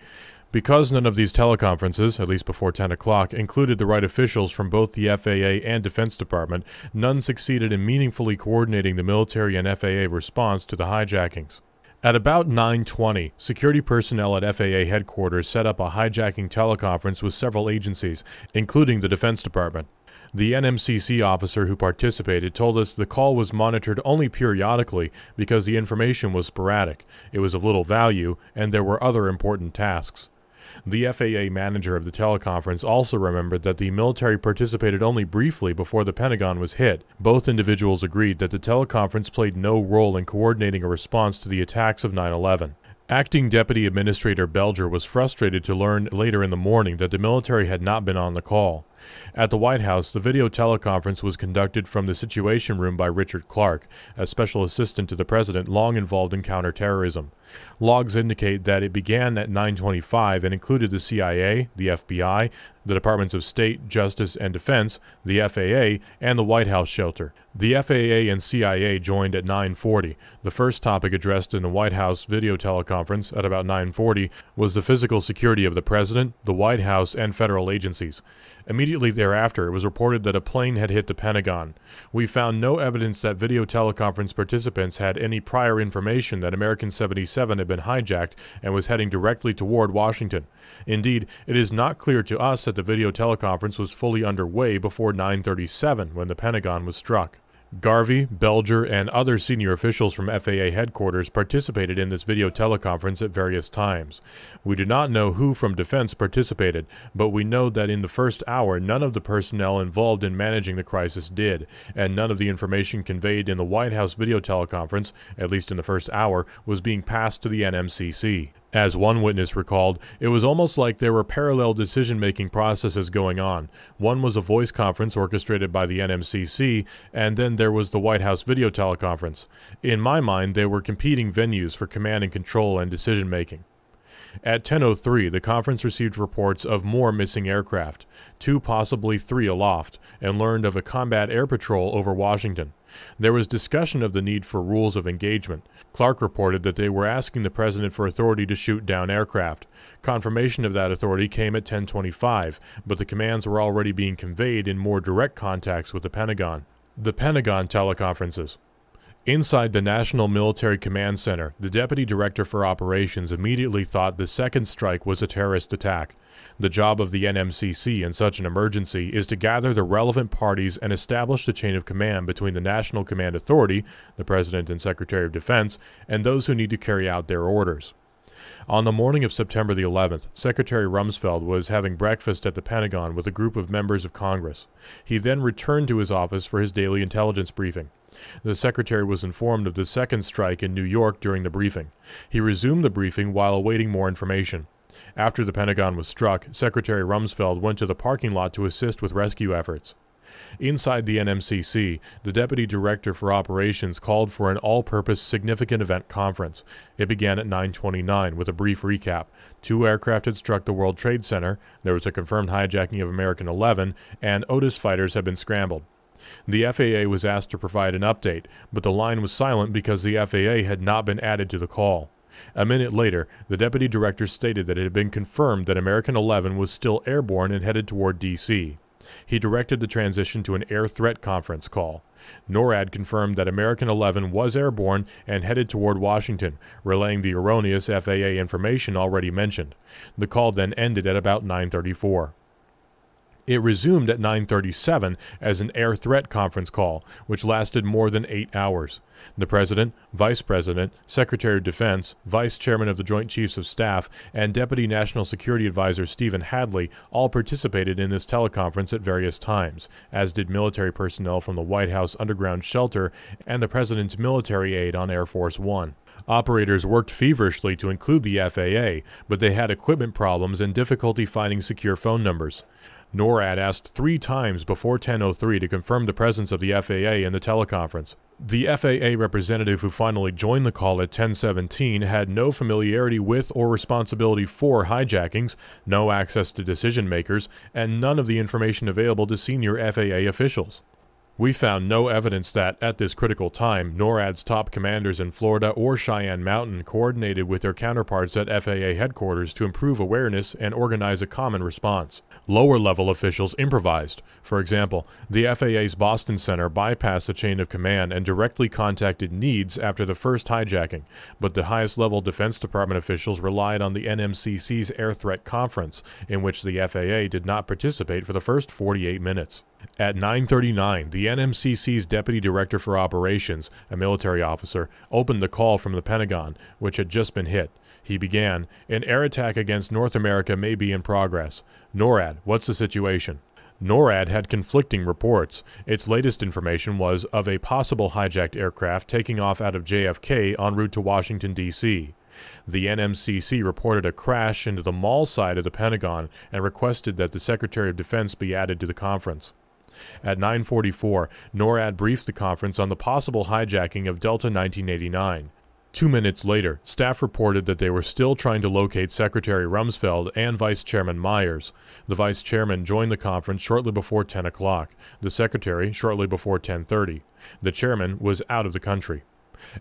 Because none of these teleconferences, at least before 10 o'clock, included the right officials from both the FAA and Defense Department, none succeeded in meaningfully coordinating the military and FAA response to the hijackings. At about 9:20, security personnel at FAA headquarters set up a hijacking teleconference with several agencies, including the Defense Department. The NMCC officer who participated told us the call was monitored only periodically because the information was sporadic, it was of little value, and there were other important tasks. The FAA manager of the teleconference also remembered that the military participated only briefly before the Pentagon was hit. Both individuals agreed that the teleconference played no role in coordinating a response to the attacks of 9 11. Acting Deputy Administrator Belger was frustrated to learn later in the morning that the military had not been on the call. At the White House, the video teleconference was conducted from the Situation Room by Richard Clarke, a special assistant to the president long involved in counterterrorism. Logs indicate that it began at 9:25 and included the CIA, the FBI, the Departments of State, Justice, and Defense, the FAA, and the White House shelter. The FAA and CIA joined at 9:40. The first topic addressed in the White House video teleconference at about 9:40 was the physical security of the president, the White House, and federal agencies. Immediately thereafter, it was reported that a plane had hit the Pentagon. We found no evidence that video teleconference participants had any prior information that American 77 had been hijacked and was heading directly toward Washington. Indeed, it is not clear to us that the video teleconference was fully underway before 9:37 when the Pentagon was struck. Garvey, Belger, and other senior officials from FAA headquarters participated in this video teleconference at various times. We do not know who from defense participated, but we know that in the first hour none of the personnel involved in managing the crisis did, and none of the information conveyed in the White House video teleconference, at least in the first hour, was being passed to the NMCC. As one witness recalled, it was almost like there were parallel decision making processes going on. One was a voice conference orchestrated by the NMCC, and then there was the White House video teleconference. In my mind, they were competing venues for command and control and decision making. At 10:03, the conference received reports of more missing aircraft, two possibly three aloft, and learned of a combat air patrol over Washington. There was discussion of the need for rules of engagement. Clarke reported that they were asking the president for authority to shoot down aircraft. Confirmation of that authority came at 1025, but the commands were already being conveyed in more direct contacts with the Pentagon. The Pentagon teleconferences. Inside the National Military Command Center, the Deputy Director for Operations immediately thought the second strike was a terrorist attack. The job of the NMCC in such an emergency is to gather the relevant parties and establish the chain of command between the National Command Authority, the President and Secretary of Defense, and those who need to carry out their orders. On the morning of September the 11th, Secretary Rumsfeld was having breakfast at the Pentagon with a group of members of Congress. He then returned to his office for his daily intelligence briefing. The secretary was informed of the second strike in New York during the briefing. He resumed the briefing while awaiting more information. After the Pentagon was struck, Secretary Rumsfeld went to the parking lot to assist with rescue efforts. Inside the NMCC, the Deputy Director for Operations called for an all-purpose significant event conference. It began at 9:29 with a brief recap. Two aircraft had struck the World Trade Center, there was a confirmed hijacking of American 11, and Otis fighters had been scrambled. The FAA was asked to provide an update, but the line was silent because the FAA had not been added to the call. A minute later, the deputy director stated that it had been confirmed that American 11 was still airborne and headed toward D.C. He directed the transition to an air threat conference call. NORAD confirmed that American 11 was airborne and headed toward Washington, relaying the erroneous FAA information already mentioned. The call then ended at about 934. It resumed at 9:37 as an air threat conference call, which lasted more than 8 hours. The President, Vice President, Secretary of Defense, Vice Chairman of the Joint Chiefs of Staff, and Deputy National Security Advisor Stephen Hadley all participated in this teleconference at various times, as did military personnel from the White House underground shelter and the President's military aide on Air Force One. Operators worked feverishly to include the FAA, but they had equipment problems and difficulty finding secure phone numbers. NORAD asked three times before 1003 to confirm the presence of the FAA in the teleconference. The FAA representative who finally joined the call at 1017 had no familiarity with or responsibility for hijackings, no access to decision makers, and none of the information available to senior FAA officials. We found no evidence that, at this critical time, NORAD's top commanders in Florida or Cheyenne Mountain coordinated with their counterparts at FAA headquarters to improve awareness and organize a common response. Lower level officials improvised. For example, the FAA's Boston Center bypassed the chain of command and directly contacted NEADS after the first hijacking, but the highest level Defense Department officials relied on the NMCC's Air Threat Conference, in which the FAA did not participate for the first 48 minutes. At 9:39, the NMCC's Deputy Director for Operations, a military officer, opened the call from the Pentagon, which had just been hit. He began, "An air attack against North America may be in progress. NORAD, what's the situation?" NORAD had conflicting reports. Its latest information was of a possible hijacked aircraft taking off out of JFK en route to Washington, D.C. The NMCC reported a crash into the mall side of the Pentagon and requested that the Secretary of Defense be added to the conference. At 9:44, NORAD briefed the conference on the possible hijacking of Delta 1989. Two minutes later, staff reported that they were still trying to locate Secretary Rumsfeld and Vice Chairman Myers. The Vice Chairman joined the conference shortly before 10 o'clock, the Secretary shortly before 10.30. The Chairman was out of the country.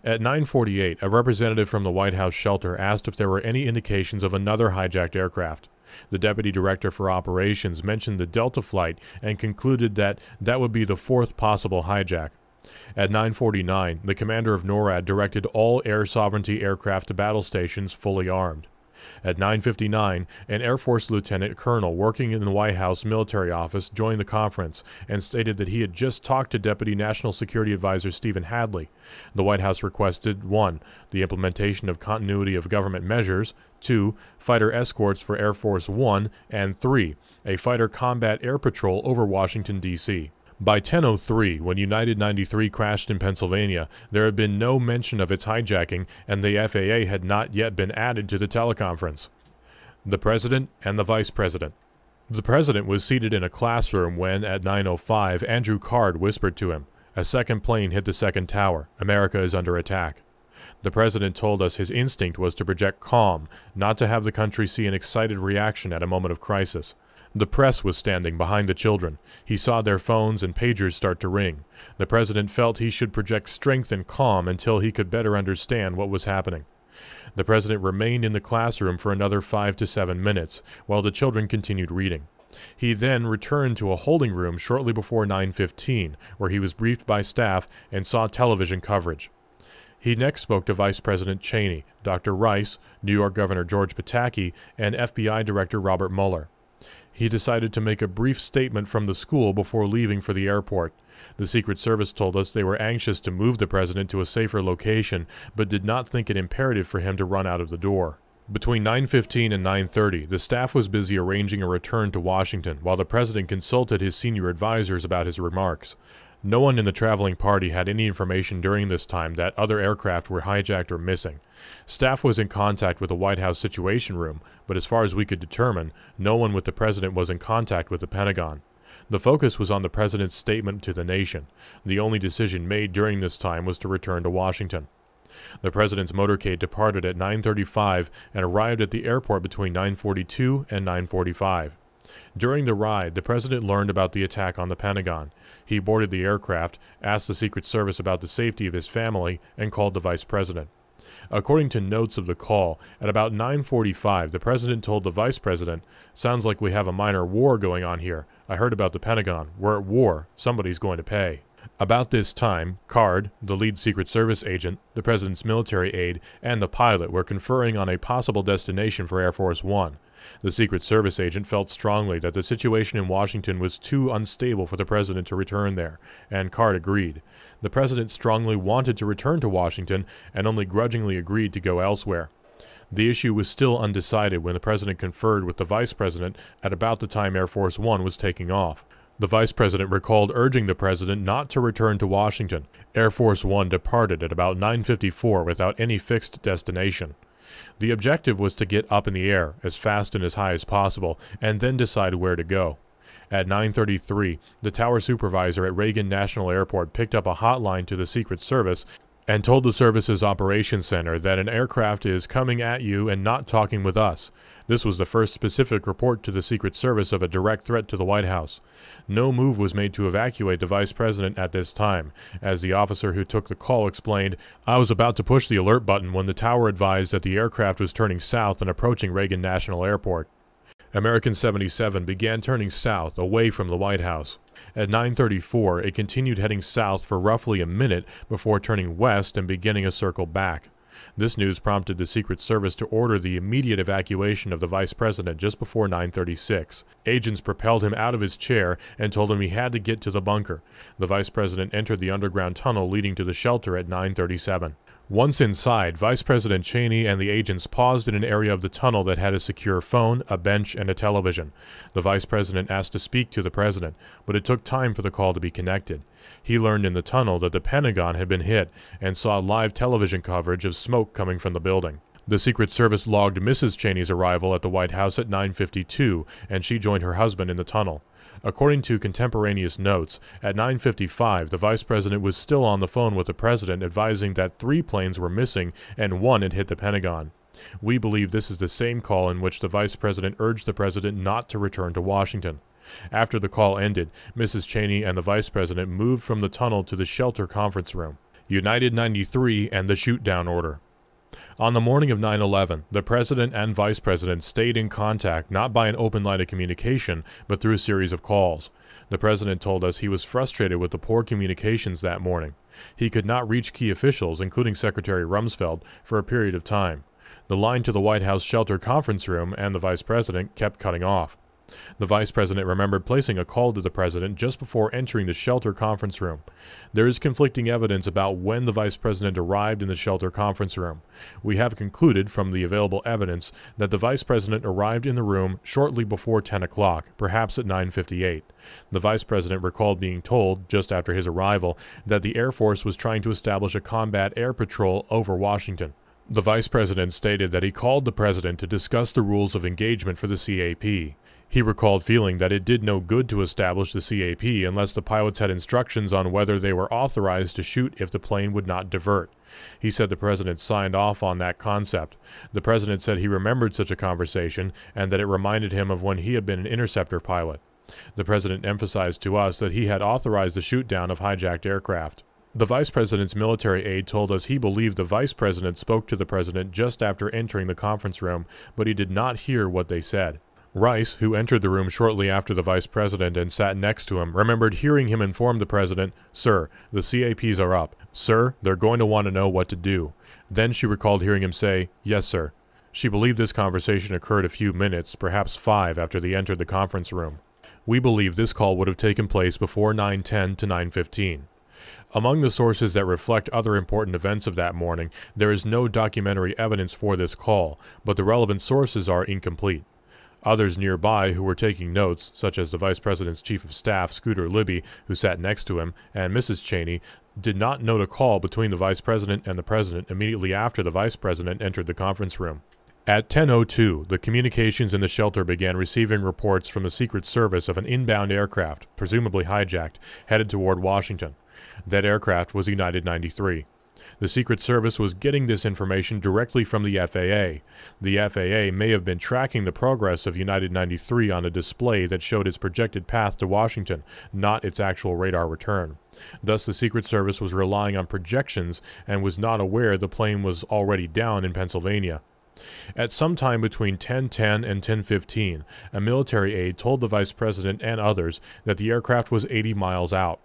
At 9:48, a representative from the White House shelter asked if there were any indications of another hijacked aircraft. The deputy director for operations mentioned the Delta flight and concluded that that would be the fourth possible hijack. At 9:49, the commander of NORAD directed all air sovereignty aircraft to battle stations fully armed. At 9:59, an Air Force lieutenant colonel working in the White House military office joined the conference and stated that he had just talked to Deputy National Security Advisor Stephen Hadley. The White House requested 1. the implementation of continuity of government measures, 2. fighter escorts for Air Force 1, and 3. a fighter combat air patrol over Washington D.C. By 1003, when United 93 crashed in Pennsylvania, there had been no mention of its hijacking, and the FAA had not yet been added to the teleconference. The President and the Vice President. The President was seated in a classroom when, at 9.05, Andrew Card whispered to him, A second plane hit the second tower. America is under attack. The President told us his instinct was to project calm, not to have the country see an excited reaction at a moment of crisis. The press was standing behind the children. He saw their phones and pagers start to ring. The president felt he should project strength and calm until he could better understand what was happening. The president remained in the classroom for another five to seven minutes, while the children continued reading. He then returned to a holding room shortly before 9:15, where he was briefed by staff and saw television coverage. He next spoke to Vice President Cheney, Dr. Rice, New York Governor George Pataki, and FBI Director Robert Mueller. He decided to make a brief statement from the school before leaving for the airport. The Secret Service told us they were anxious to move the president to a safer location, but did not think it imperative for him to run out of the door. Between 9:15 and 9:30, the staff was busy arranging a return to Washington while the president consulted his senior advisors about his remarks. No one in the traveling party had any information during this time that other aircraft were hijacked or missing. Staff was in contact with the White House Situation Room, but as far as we could determine, no one with the president was in contact with the Pentagon. The focus was on the president's statement to the nation. The only decision made during this time was to return to Washington. The president's motorcade departed at 9:35 and arrived at the airport between 9:42 and 9:45. During the ride, the president learned about the attack on the Pentagon. He boarded the aircraft, asked the Secret Service about the safety of his family, and called the vice president. According to notes of the call, at about 9:45, the president told the vice president, "Sounds like we have a minor war going on here. I heard about the Pentagon. We're at war. Somebody's going to pay." About this time, Card, the lead Secret Service agent, the president's military aide, and the pilot were conferring on a possible destination for Air Force One. The Secret Service agent felt strongly that the situation in Washington was too unstable for the president to return there, and Card agreed. The president strongly wanted to return to Washington and only grudgingly agreed to go elsewhere. The issue was still undecided when the president conferred with the vice president at about the time Air Force One was taking off. The vice president recalled urging the president not to return to Washington. Air Force One departed at about 9:54 without any fixed destination. The objective was to get up in the air as fast and as high as possible and then decide where to go. At 9:33, the tower supervisor at Reagan National Airport picked up a hotline to the Secret Service and told the service's operations center that an aircraft is coming at you and not talking with us. This was the first specific report to the Secret Service of a direct threat to the White House. No move was made to evacuate the vice president at this time. As the officer who took the call explained, I was about to push the alert button when the tower advised that the aircraft was turning south and approaching Reagan National Airport. American 77 began turning south away from the White House. At 9:34, it continued heading south for roughly a minute before turning west and beginning a circle back. This news prompted the Secret Service to order the immediate evacuation of the vice president just before 9:36. Agents propelled him out of his chair and told him he had to get to the bunker. The vice president entered the underground tunnel leading to the shelter at 9:37. Once inside, Vice President Cheney and the agents paused in an area of the tunnel that had a secure phone, a bench, and a television. The Vice President asked to speak to the President, but it took time for the call to be connected. He learned in the tunnel that the Pentagon had been hit and saw live television coverage of smoke coming from the building. The Secret Service logged Mrs. Cheney's arrival at the White House at 9:52 and she joined her husband in the tunnel. According to contemporaneous notes, at 9:55 the vice president was still on the phone with the president advising that 3 planes were missing and one had hit the Pentagon. We believe this is the same call in which the vice president urged the president not to return to Washington. After the call ended, Mrs. Cheney and the vice president moved from the tunnel to the shelter conference room. United 93 and the shoot down order. On the morning of 9 11, the President and Vice President stayed in contact not by an open line of communication, but through a series of calls. The President told us he was frustrated with the poor communications that morning. He could not reach key officials, including Secretary Rumsfeld, for a period of time. The line to the White House shelter conference room and the Vice President kept cutting off. The vice president remembered placing a call to the president just before entering the shelter conference room. There is conflicting evidence about when the vice president arrived in the shelter conference room. We have concluded from the available evidence that the vice president arrived in the room shortly before 10 o'clock, perhaps at 9:58. The vice president recalled being told just after his arrival that the Air Force was trying to establish a combat air patrol over Washington. The vice president stated that he called the president to discuss the rules of engagement for the CAP. He recalled feeling that it did no good to establish the CAP unless the pilots had instructions on whether they were authorized to shoot if the plane would not divert. He said the president signed off on that concept. The president said he remembered such a conversation and that it reminded him of when he had been an interceptor pilot. The president emphasized to us that he had authorized the shoot down of hijacked aircraft. The vice president's military aide told us he believed the vice president spoke to the president just after entering the conference room, but he did not hear what they said. Rice, who entered the room shortly after the vice president and sat next to him, remembered hearing him inform the president, Sir, the CAPs are up. Sir, they're going to want to know what to do. Then she recalled hearing him say, Yes, sir. She believed this conversation occurred a few minutes, perhaps five, after they entered the conference room. We believe this call would have taken place before 9:10 to 9:15. Among the sources that reflect other important events of that morning, there is no documentary evidence for this call, but the relevant sources are incomplete. Others nearby who were taking notes, such as the Vice President's Chief of Staff, Scooter Libby, who sat next to him, and Mrs. Cheney, did not note a call between the Vice President and the President immediately after the Vice President entered the conference room. At 10:02, the communications in the shelter began receiving reports from the Secret Service of an inbound aircraft, presumably hijacked, headed toward Washington. That aircraft was United 93. The Secret Service was getting this information directly from the FAA. The FAA may have been tracking the progress of United 93 on a display that showed its projected path to Washington, not its actual radar return. Thus, the Secret Service was relying on projections and was not aware the plane was already down in Pennsylvania. At some time between 10:10 and 10:15, a military aide told the vice president and others that the aircraft was 80 miles out.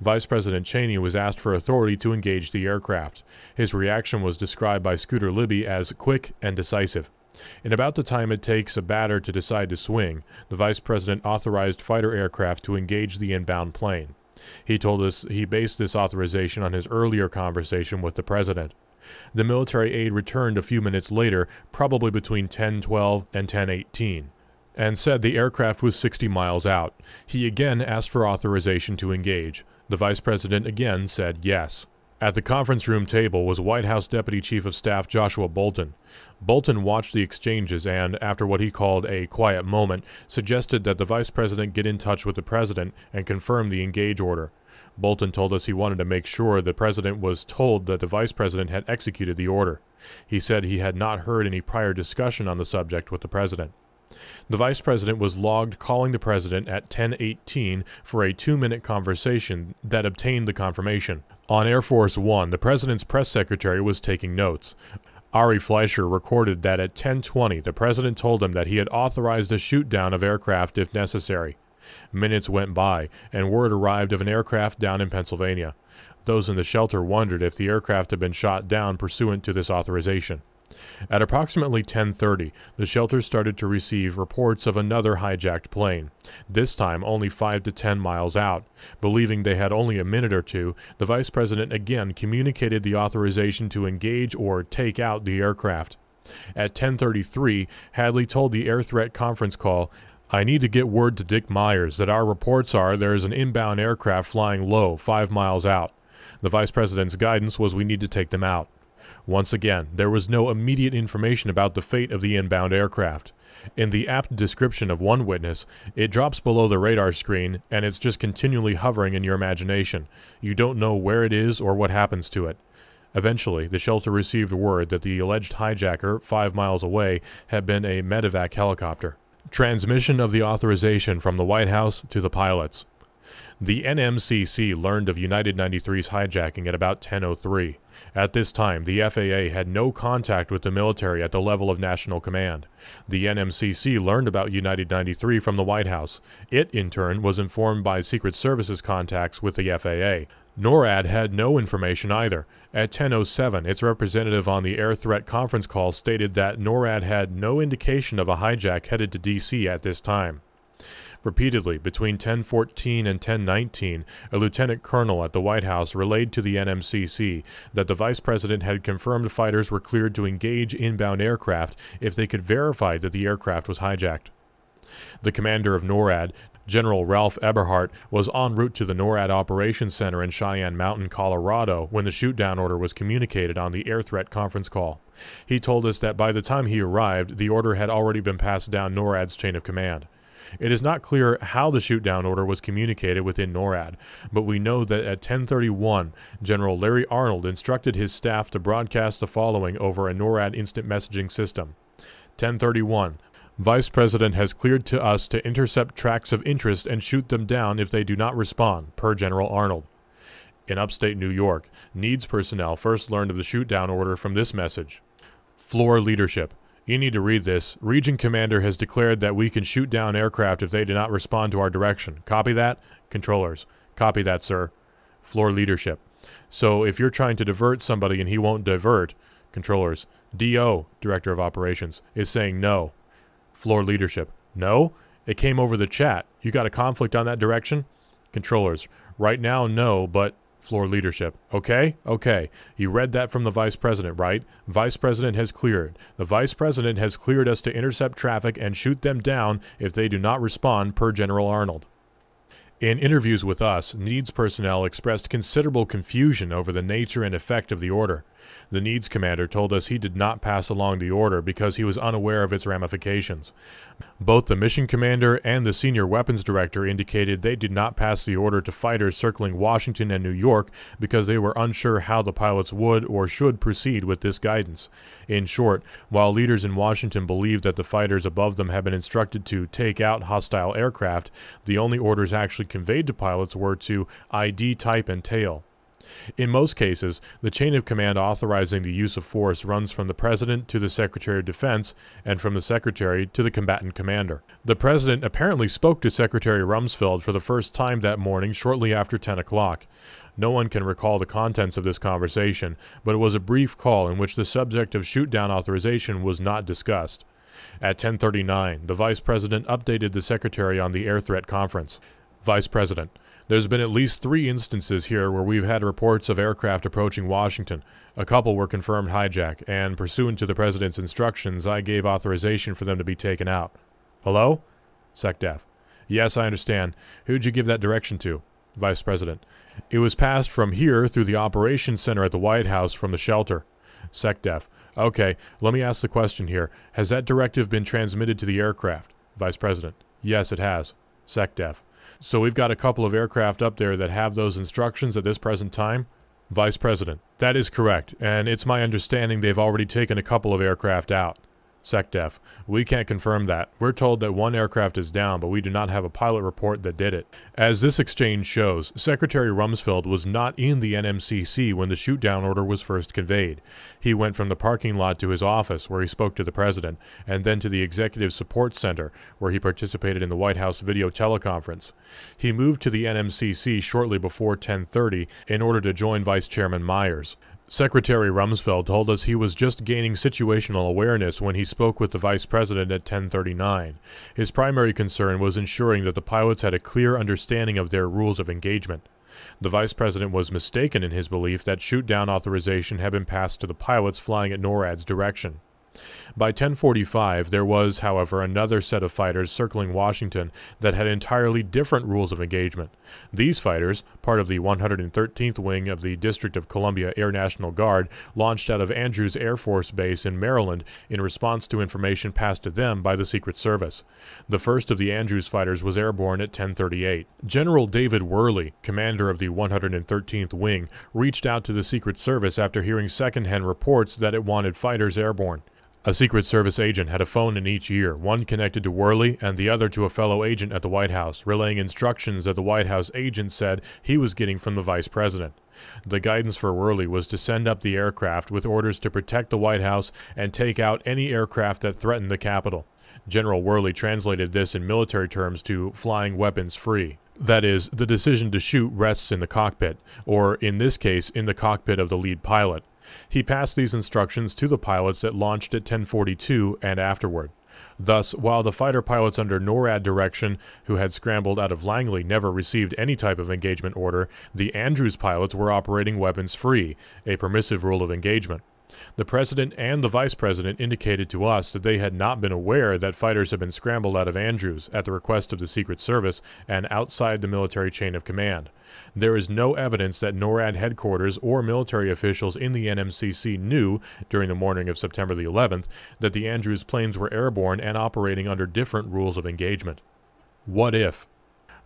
Vice President Cheney was asked for authority to engage the aircraft. His reaction was described by Scooter Libby as quick and decisive. In about the time it takes a batter to decide to swing, the vice president authorized fighter aircraft to engage the inbound plane. He told us he based this authorization on his earlier conversation with the president. The military aide returned a few minutes later, probably between 10:12 and 10:18, and said the aircraft was 60 miles out. He again asked for authorization to engage. The vice president again said yes. At the conference room table was White House Deputy Chief of Staff Joshua Bolten. Bolten watched the exchanges and, after what he called a quiet moment, suggested that the vice president get in touch with the president and confirm the engage order. Bolten told us he wanted to make sure the president was told that the vice president had executed the order. He said he had not heard any prior discussion on the subject with the president. The vice president was logged calling the president at 1018 for a two minute conversation that obtained the confirmation. On Air Force One, the president's press secretary was taking notes. Ari Fleischer recorded that at 10:20 the president told him that he had authorized a shoot down of aircraft if necessary. Minutes went by and word arrived of an aircraft down in Pennsylvania. Those in the shelter wondered if the aircraft had been shot down pursuant to this authorization. At approximately 10:30, the shelter started to receive reports of another hijacked plane, this time only 5 to 10 miles out. Believing they had only a minute or two, the vice president again communicated the authorization to engage or take out the aircraft. At 10:33, Hadley told the air threat conference call, I need to get word to Dick Myers that our reports are there is an inbound aircraft flying low 5 miles out. The vice president's guidance was we need to take them out. Once again, there was no immediate information about the fate of the inbound aircraft. In the apt description of one witness, it drops below the radar screen and it's just continually hovering in your imagination. You don't know where it is or what happens to it. Eventually, the shelter received word that the alleged hijacker, five miles away, had been a medevac helicopter. Transmission of the authorization from the White House to the pilots. The NMCC learned of United 93's hijacking at about 10:03. At this time, the FAA had no contact with the military at the level of national command. The NMCC learned about United 93 from the White House. It, in turn, was informed by Secret Services contacts with the FAA. NORAD had no information either. At 10:07, its representative on the air threat conference call stated that NORAD had no indication of a hijack headed to DC at this time. Repeatedly, between 1014 and 1019, a lieutenant colonel at the White House relayed to the NMCC that the vice president had confirmed fighters were cleared to engage inbound aircraft if they could verify that the aircraft was hijacked. The commander of NORAD, General Ralph Eberhart, was en route to the NORAD Operations Center in Cheyenne Mountain, Colorado, when the shoot-down order was communicated on the air threat conference call. He told us that by the time he arrived, the order had already been passed down NORAD's chain of command. It is not clear how the shoot-down order was communicated within NORAD, but we know that at 1031, General Larry Arnold instructed his staff to broadcast the following over a NORAD instant messaging system. 1031. Vice President has cleared to us to intercept tracks of interest and shoot them down if they do not respond, per General Arnold. In upstate New York, NEADS personnel first learned of the shoot-down order from this message. Floor leadership. You need to read this. Region Commander has declared that we can shoot down aircraft if they do not respond to our direction. Copy that? Controllers. Copy that, sir. Floor leadership. So if you're trying to divert somebody and he won't divert, controllers. DO, Director of Operations, is saying no. Floor leadership. No? It came over the chat. You got a conflict on that direction? Controllers. Right now, no, but floor leadership. Okay? Okay. You read that from the vice president, right? Vice president has cleared. The vice president has cleared us to intercept traffic and shoot them down if they do not respond, per General Arnold. In interviews with us, NEADS personnel expressed considerable confusion over the nature and effect of the order. The NEADS commander told us he did not pass along the order because he was unaware of its ramifications. Both the mission commander and the senior weapons director indicated they did not pass the order to fighters circling Washington and New York because they were unsure how the pilots would or should proceed with this guidance. In short, while leaders in Washington believed that the fighters above them had been instructed to take out hostile aircraft, the only orders actually conveyed to pilots were to ID type and tail. In most cases, the chain of command authorizing the use of force runs from the President to the Secretary of Defense and from the Secretary to the combatant commander. The President apparently spoke to Secretary Rumsfeld for the first time that morning shortly after 10 o'clock. No one can recall the contents of this conversation, but it was a brief call in which the subject of shoot down authorization was not discussed. At 10:39, the Vice President updated the Secretary on the air threat conference. Vice President, there's been at least three instances here where we've had reports of aircraft approaching Washington. A couple were confirmed hijack, and pursuant to the President's instructions, I gave authorization for them to be taken out. Hello? SecDef. Yes, I understand. Who'd you give that direction to? Vice President. It was passed from here through the operations center at the White House from the shelter. SecDef. Okay, let me ask the question here. Has that directive been transmitted to the aircraft? Vice President. Yes, it has. SecDef. So we've got a couple of aircraft up there that have those instructions at this present time. Vice President, that is correct, and it's my understanding they've already taken a couple of aircraft out. SecDef. We can't confirm that. We're told that one aircraft is down, but we do not have a pilot report that did it. As this exchange shows, Secretary Rumsfeld was not in the NMCC when the shoot down order was first conveyed. He went from the parking lot to his office, where he spoke to the President, and then to the Executive Support Center, where he participated in the White House video teleconference. He moved to the NMCC shortly before 1030 in order to join Vice Chairman Myers. Secretary Rumsfeld told us he was just gaining situational awareness when he spoke with the vice president at 1039. His primary concern was ensuring that the pilots had a clear understanding of their rules of engagement. The vice president was mistaken in his belief that shoot down authorization had been passed to the pilots flying at NORAD's direction. By 1045, there was, however, another set of fighters circling Washington that had entirely different rules of engagement. These fighters, part of the 113th Wing of the District of Columbia Air National Guard, launched out of Andrews Air Force Base in Maryland in response to information passed to them by the Secret Service. The first of the Andrews fighters was airborne at 1038. General David Wherley, commander of the 113th Wing, reached out to the Secret Service after hearing secondhand reports that it wanted fighters airborne. A Secret Service agent had a phone in each ear, one connected to Wherley and the other to a fellow agent at the White House, relaying instructions that the White House agent said he was getting from the Vice President. The guidance for Wherley was to send up the aircraft with orders to protect the White House and take out any aircraft that threatened the Capitol. General Wherley translated this in military terms to flying weapons free. That is, the decision to shoot rests in the cockpit, or in this case, in the cockpit of the lead pilot. He passed these instructions to the pilots that launched at 1042 and afterward. Thus, while the fighter pilots under NORAD direction who had scrambled out of Langley never received any type of engagement order, the Andrews pilots were operating weapons free, a permissive rule of engagement. The President and the Vice President indicated to us that they had not been aware that fighters had been scrambled out of Andrews at the request of the Secret Service and outside the military chain of command. There is no evidence that NORAD headquarters or military officials in the NMCC knew, during the morning of September the 11th, that the Andrews planes were airborne and operating under different rules of engagement. What if?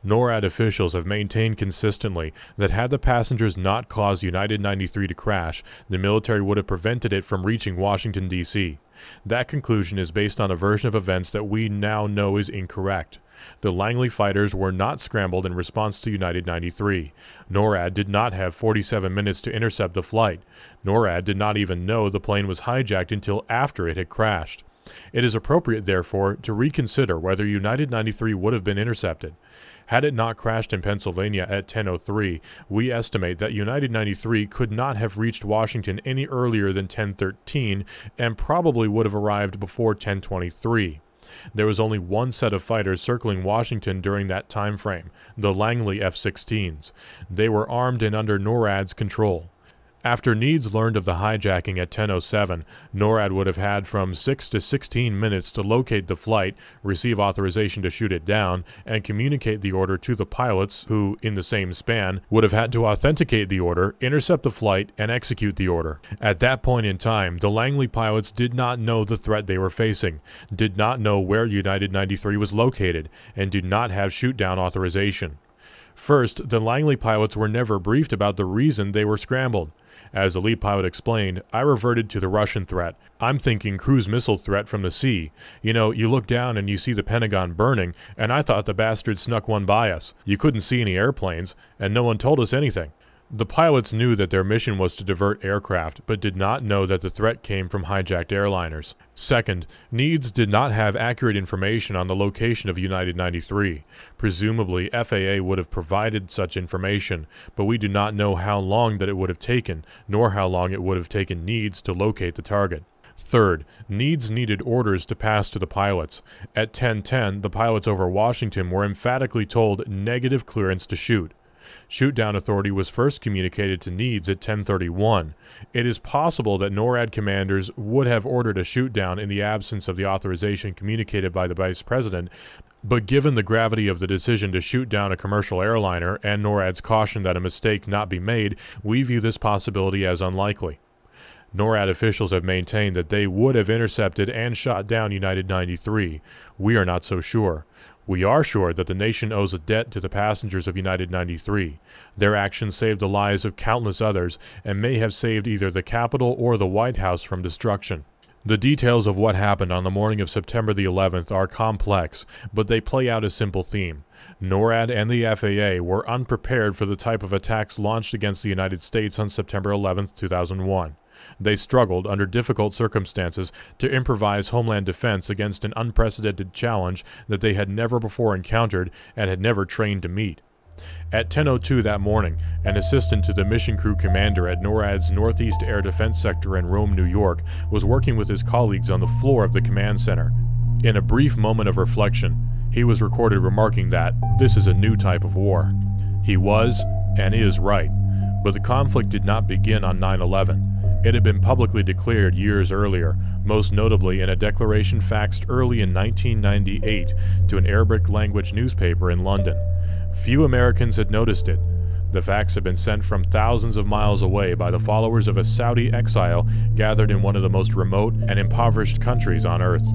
NORAD officials have maintained consistently that had the passengers not caused United 93 to crash, the military would have prevented it from reaching Washington, D.C. That conclusion is based on a version of events that we now know is incorrect. The Langley fighters were not scrambled in response to United 93. NORAD did not have 47 minutes to intercept the flight. NORAD did not even know the plane was hijacked until after it had crashed. It is appropriate, therefore, to reconsider whether United 93 would have been intercepted. Had it not crashed in Pennsylvania at 10:03, we estimate that United 93 could not have reached Washington any earlier than 10:13 and probably would have arrived before 1023. There was only one set of fighters circling Washington during that time frame, the Langley F-16s. They were armed and under NORAD's control. After NEADS learned of the hijacking at 10:07, NORAD would have had from 6 to 16 minutes to locate the flight, receive authorization to shoot it down, and communicate the order to the pilots who, in the same span, would have had to authenticate the order, intercept the flight, and execute the order. At that point in time, the Langley pilots did not know the threat they were facing, did not know where United 93 was located, and did not have shoot down authorization. First, the Langley pilots were never briefed about the reason they were scrambled. As the lead pilot explained, I reverted to the Russian threat. I'm thinking cruise missile threat from the sea. You know, you look down and you see the Pentagon burning, and I thought the bastards snuck one by us. You couldn't see any airplanes, and no one told us anything. The pilots knew that their mission was to divert aircraft, but did not know that the threat came from hijacked airliners. Second, NEADS did not have accurate information on the location of United 93. Presumably, FAA would have provided such information, but we do not know how long that it would have taken, nor how long it would have taken NEADS to locate the target. Third, NEADS needed orders to pass to the pilots. At 1010, the pilots over Washington were emphatically told negative clearance to shoot. Shootdown authority was first communicated to NEADS at 1031. It is possible that NORAD commanders would have ordered a shootdown in the absence of the authorization communicated by the Vice President, but given the gravity of the decision to shoot down a commercial airliner and NORAD's caution that a mistake not be made, we view this possibility as unlikely. NORAD officials have maintained that they would have intercepted and shot down United 93. We are not so sure. We are sure that the nation owes a debt to the passengers of United 93. Their actions saved the lives of countless others and may have saved either the Capitol or the White House from destruction. The details of what happened on the morning of September the 11th are complex, but they play out a simple theme. NORAD and the FAA were unprepared for the type of attacks launched against the United States on September 11, 2001. They struggled, under difficult circumstances, to improvise homeland defense against an unprecedented challenge that they had never before encountered and had never trained to meet. At 10:02 that morning, an assistant to the mission crew commander at NORAD's Northeast Air Defense Sector in Rome, New York, was working with his colleagues on the floor of the command center. In a brief moment of reflection, he was recorded remarking that this is a new type of war. He was and is right, but the conflict did not begin on 9 11. It had been publicly declared years earlier, most notably in a declaration faxed early in 1998 to an Arabic language newspaper in London. Few Americans had noticed it. The fax had been sent from thousands of miles away by the followers of a Saudi exile gathered in one of the most remote and impoverished countries on earth.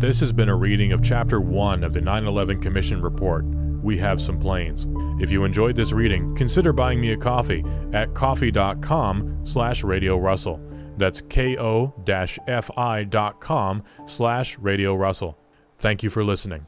This has been a reading of Chapter 1 of the 9 11 Commission Report we have some planes. If you enjoyed this reading, consider buying me a coffee at ko-fi.com slash Radio Russell. That's ko-fi.com slash Radio Russell. Thank you for listening.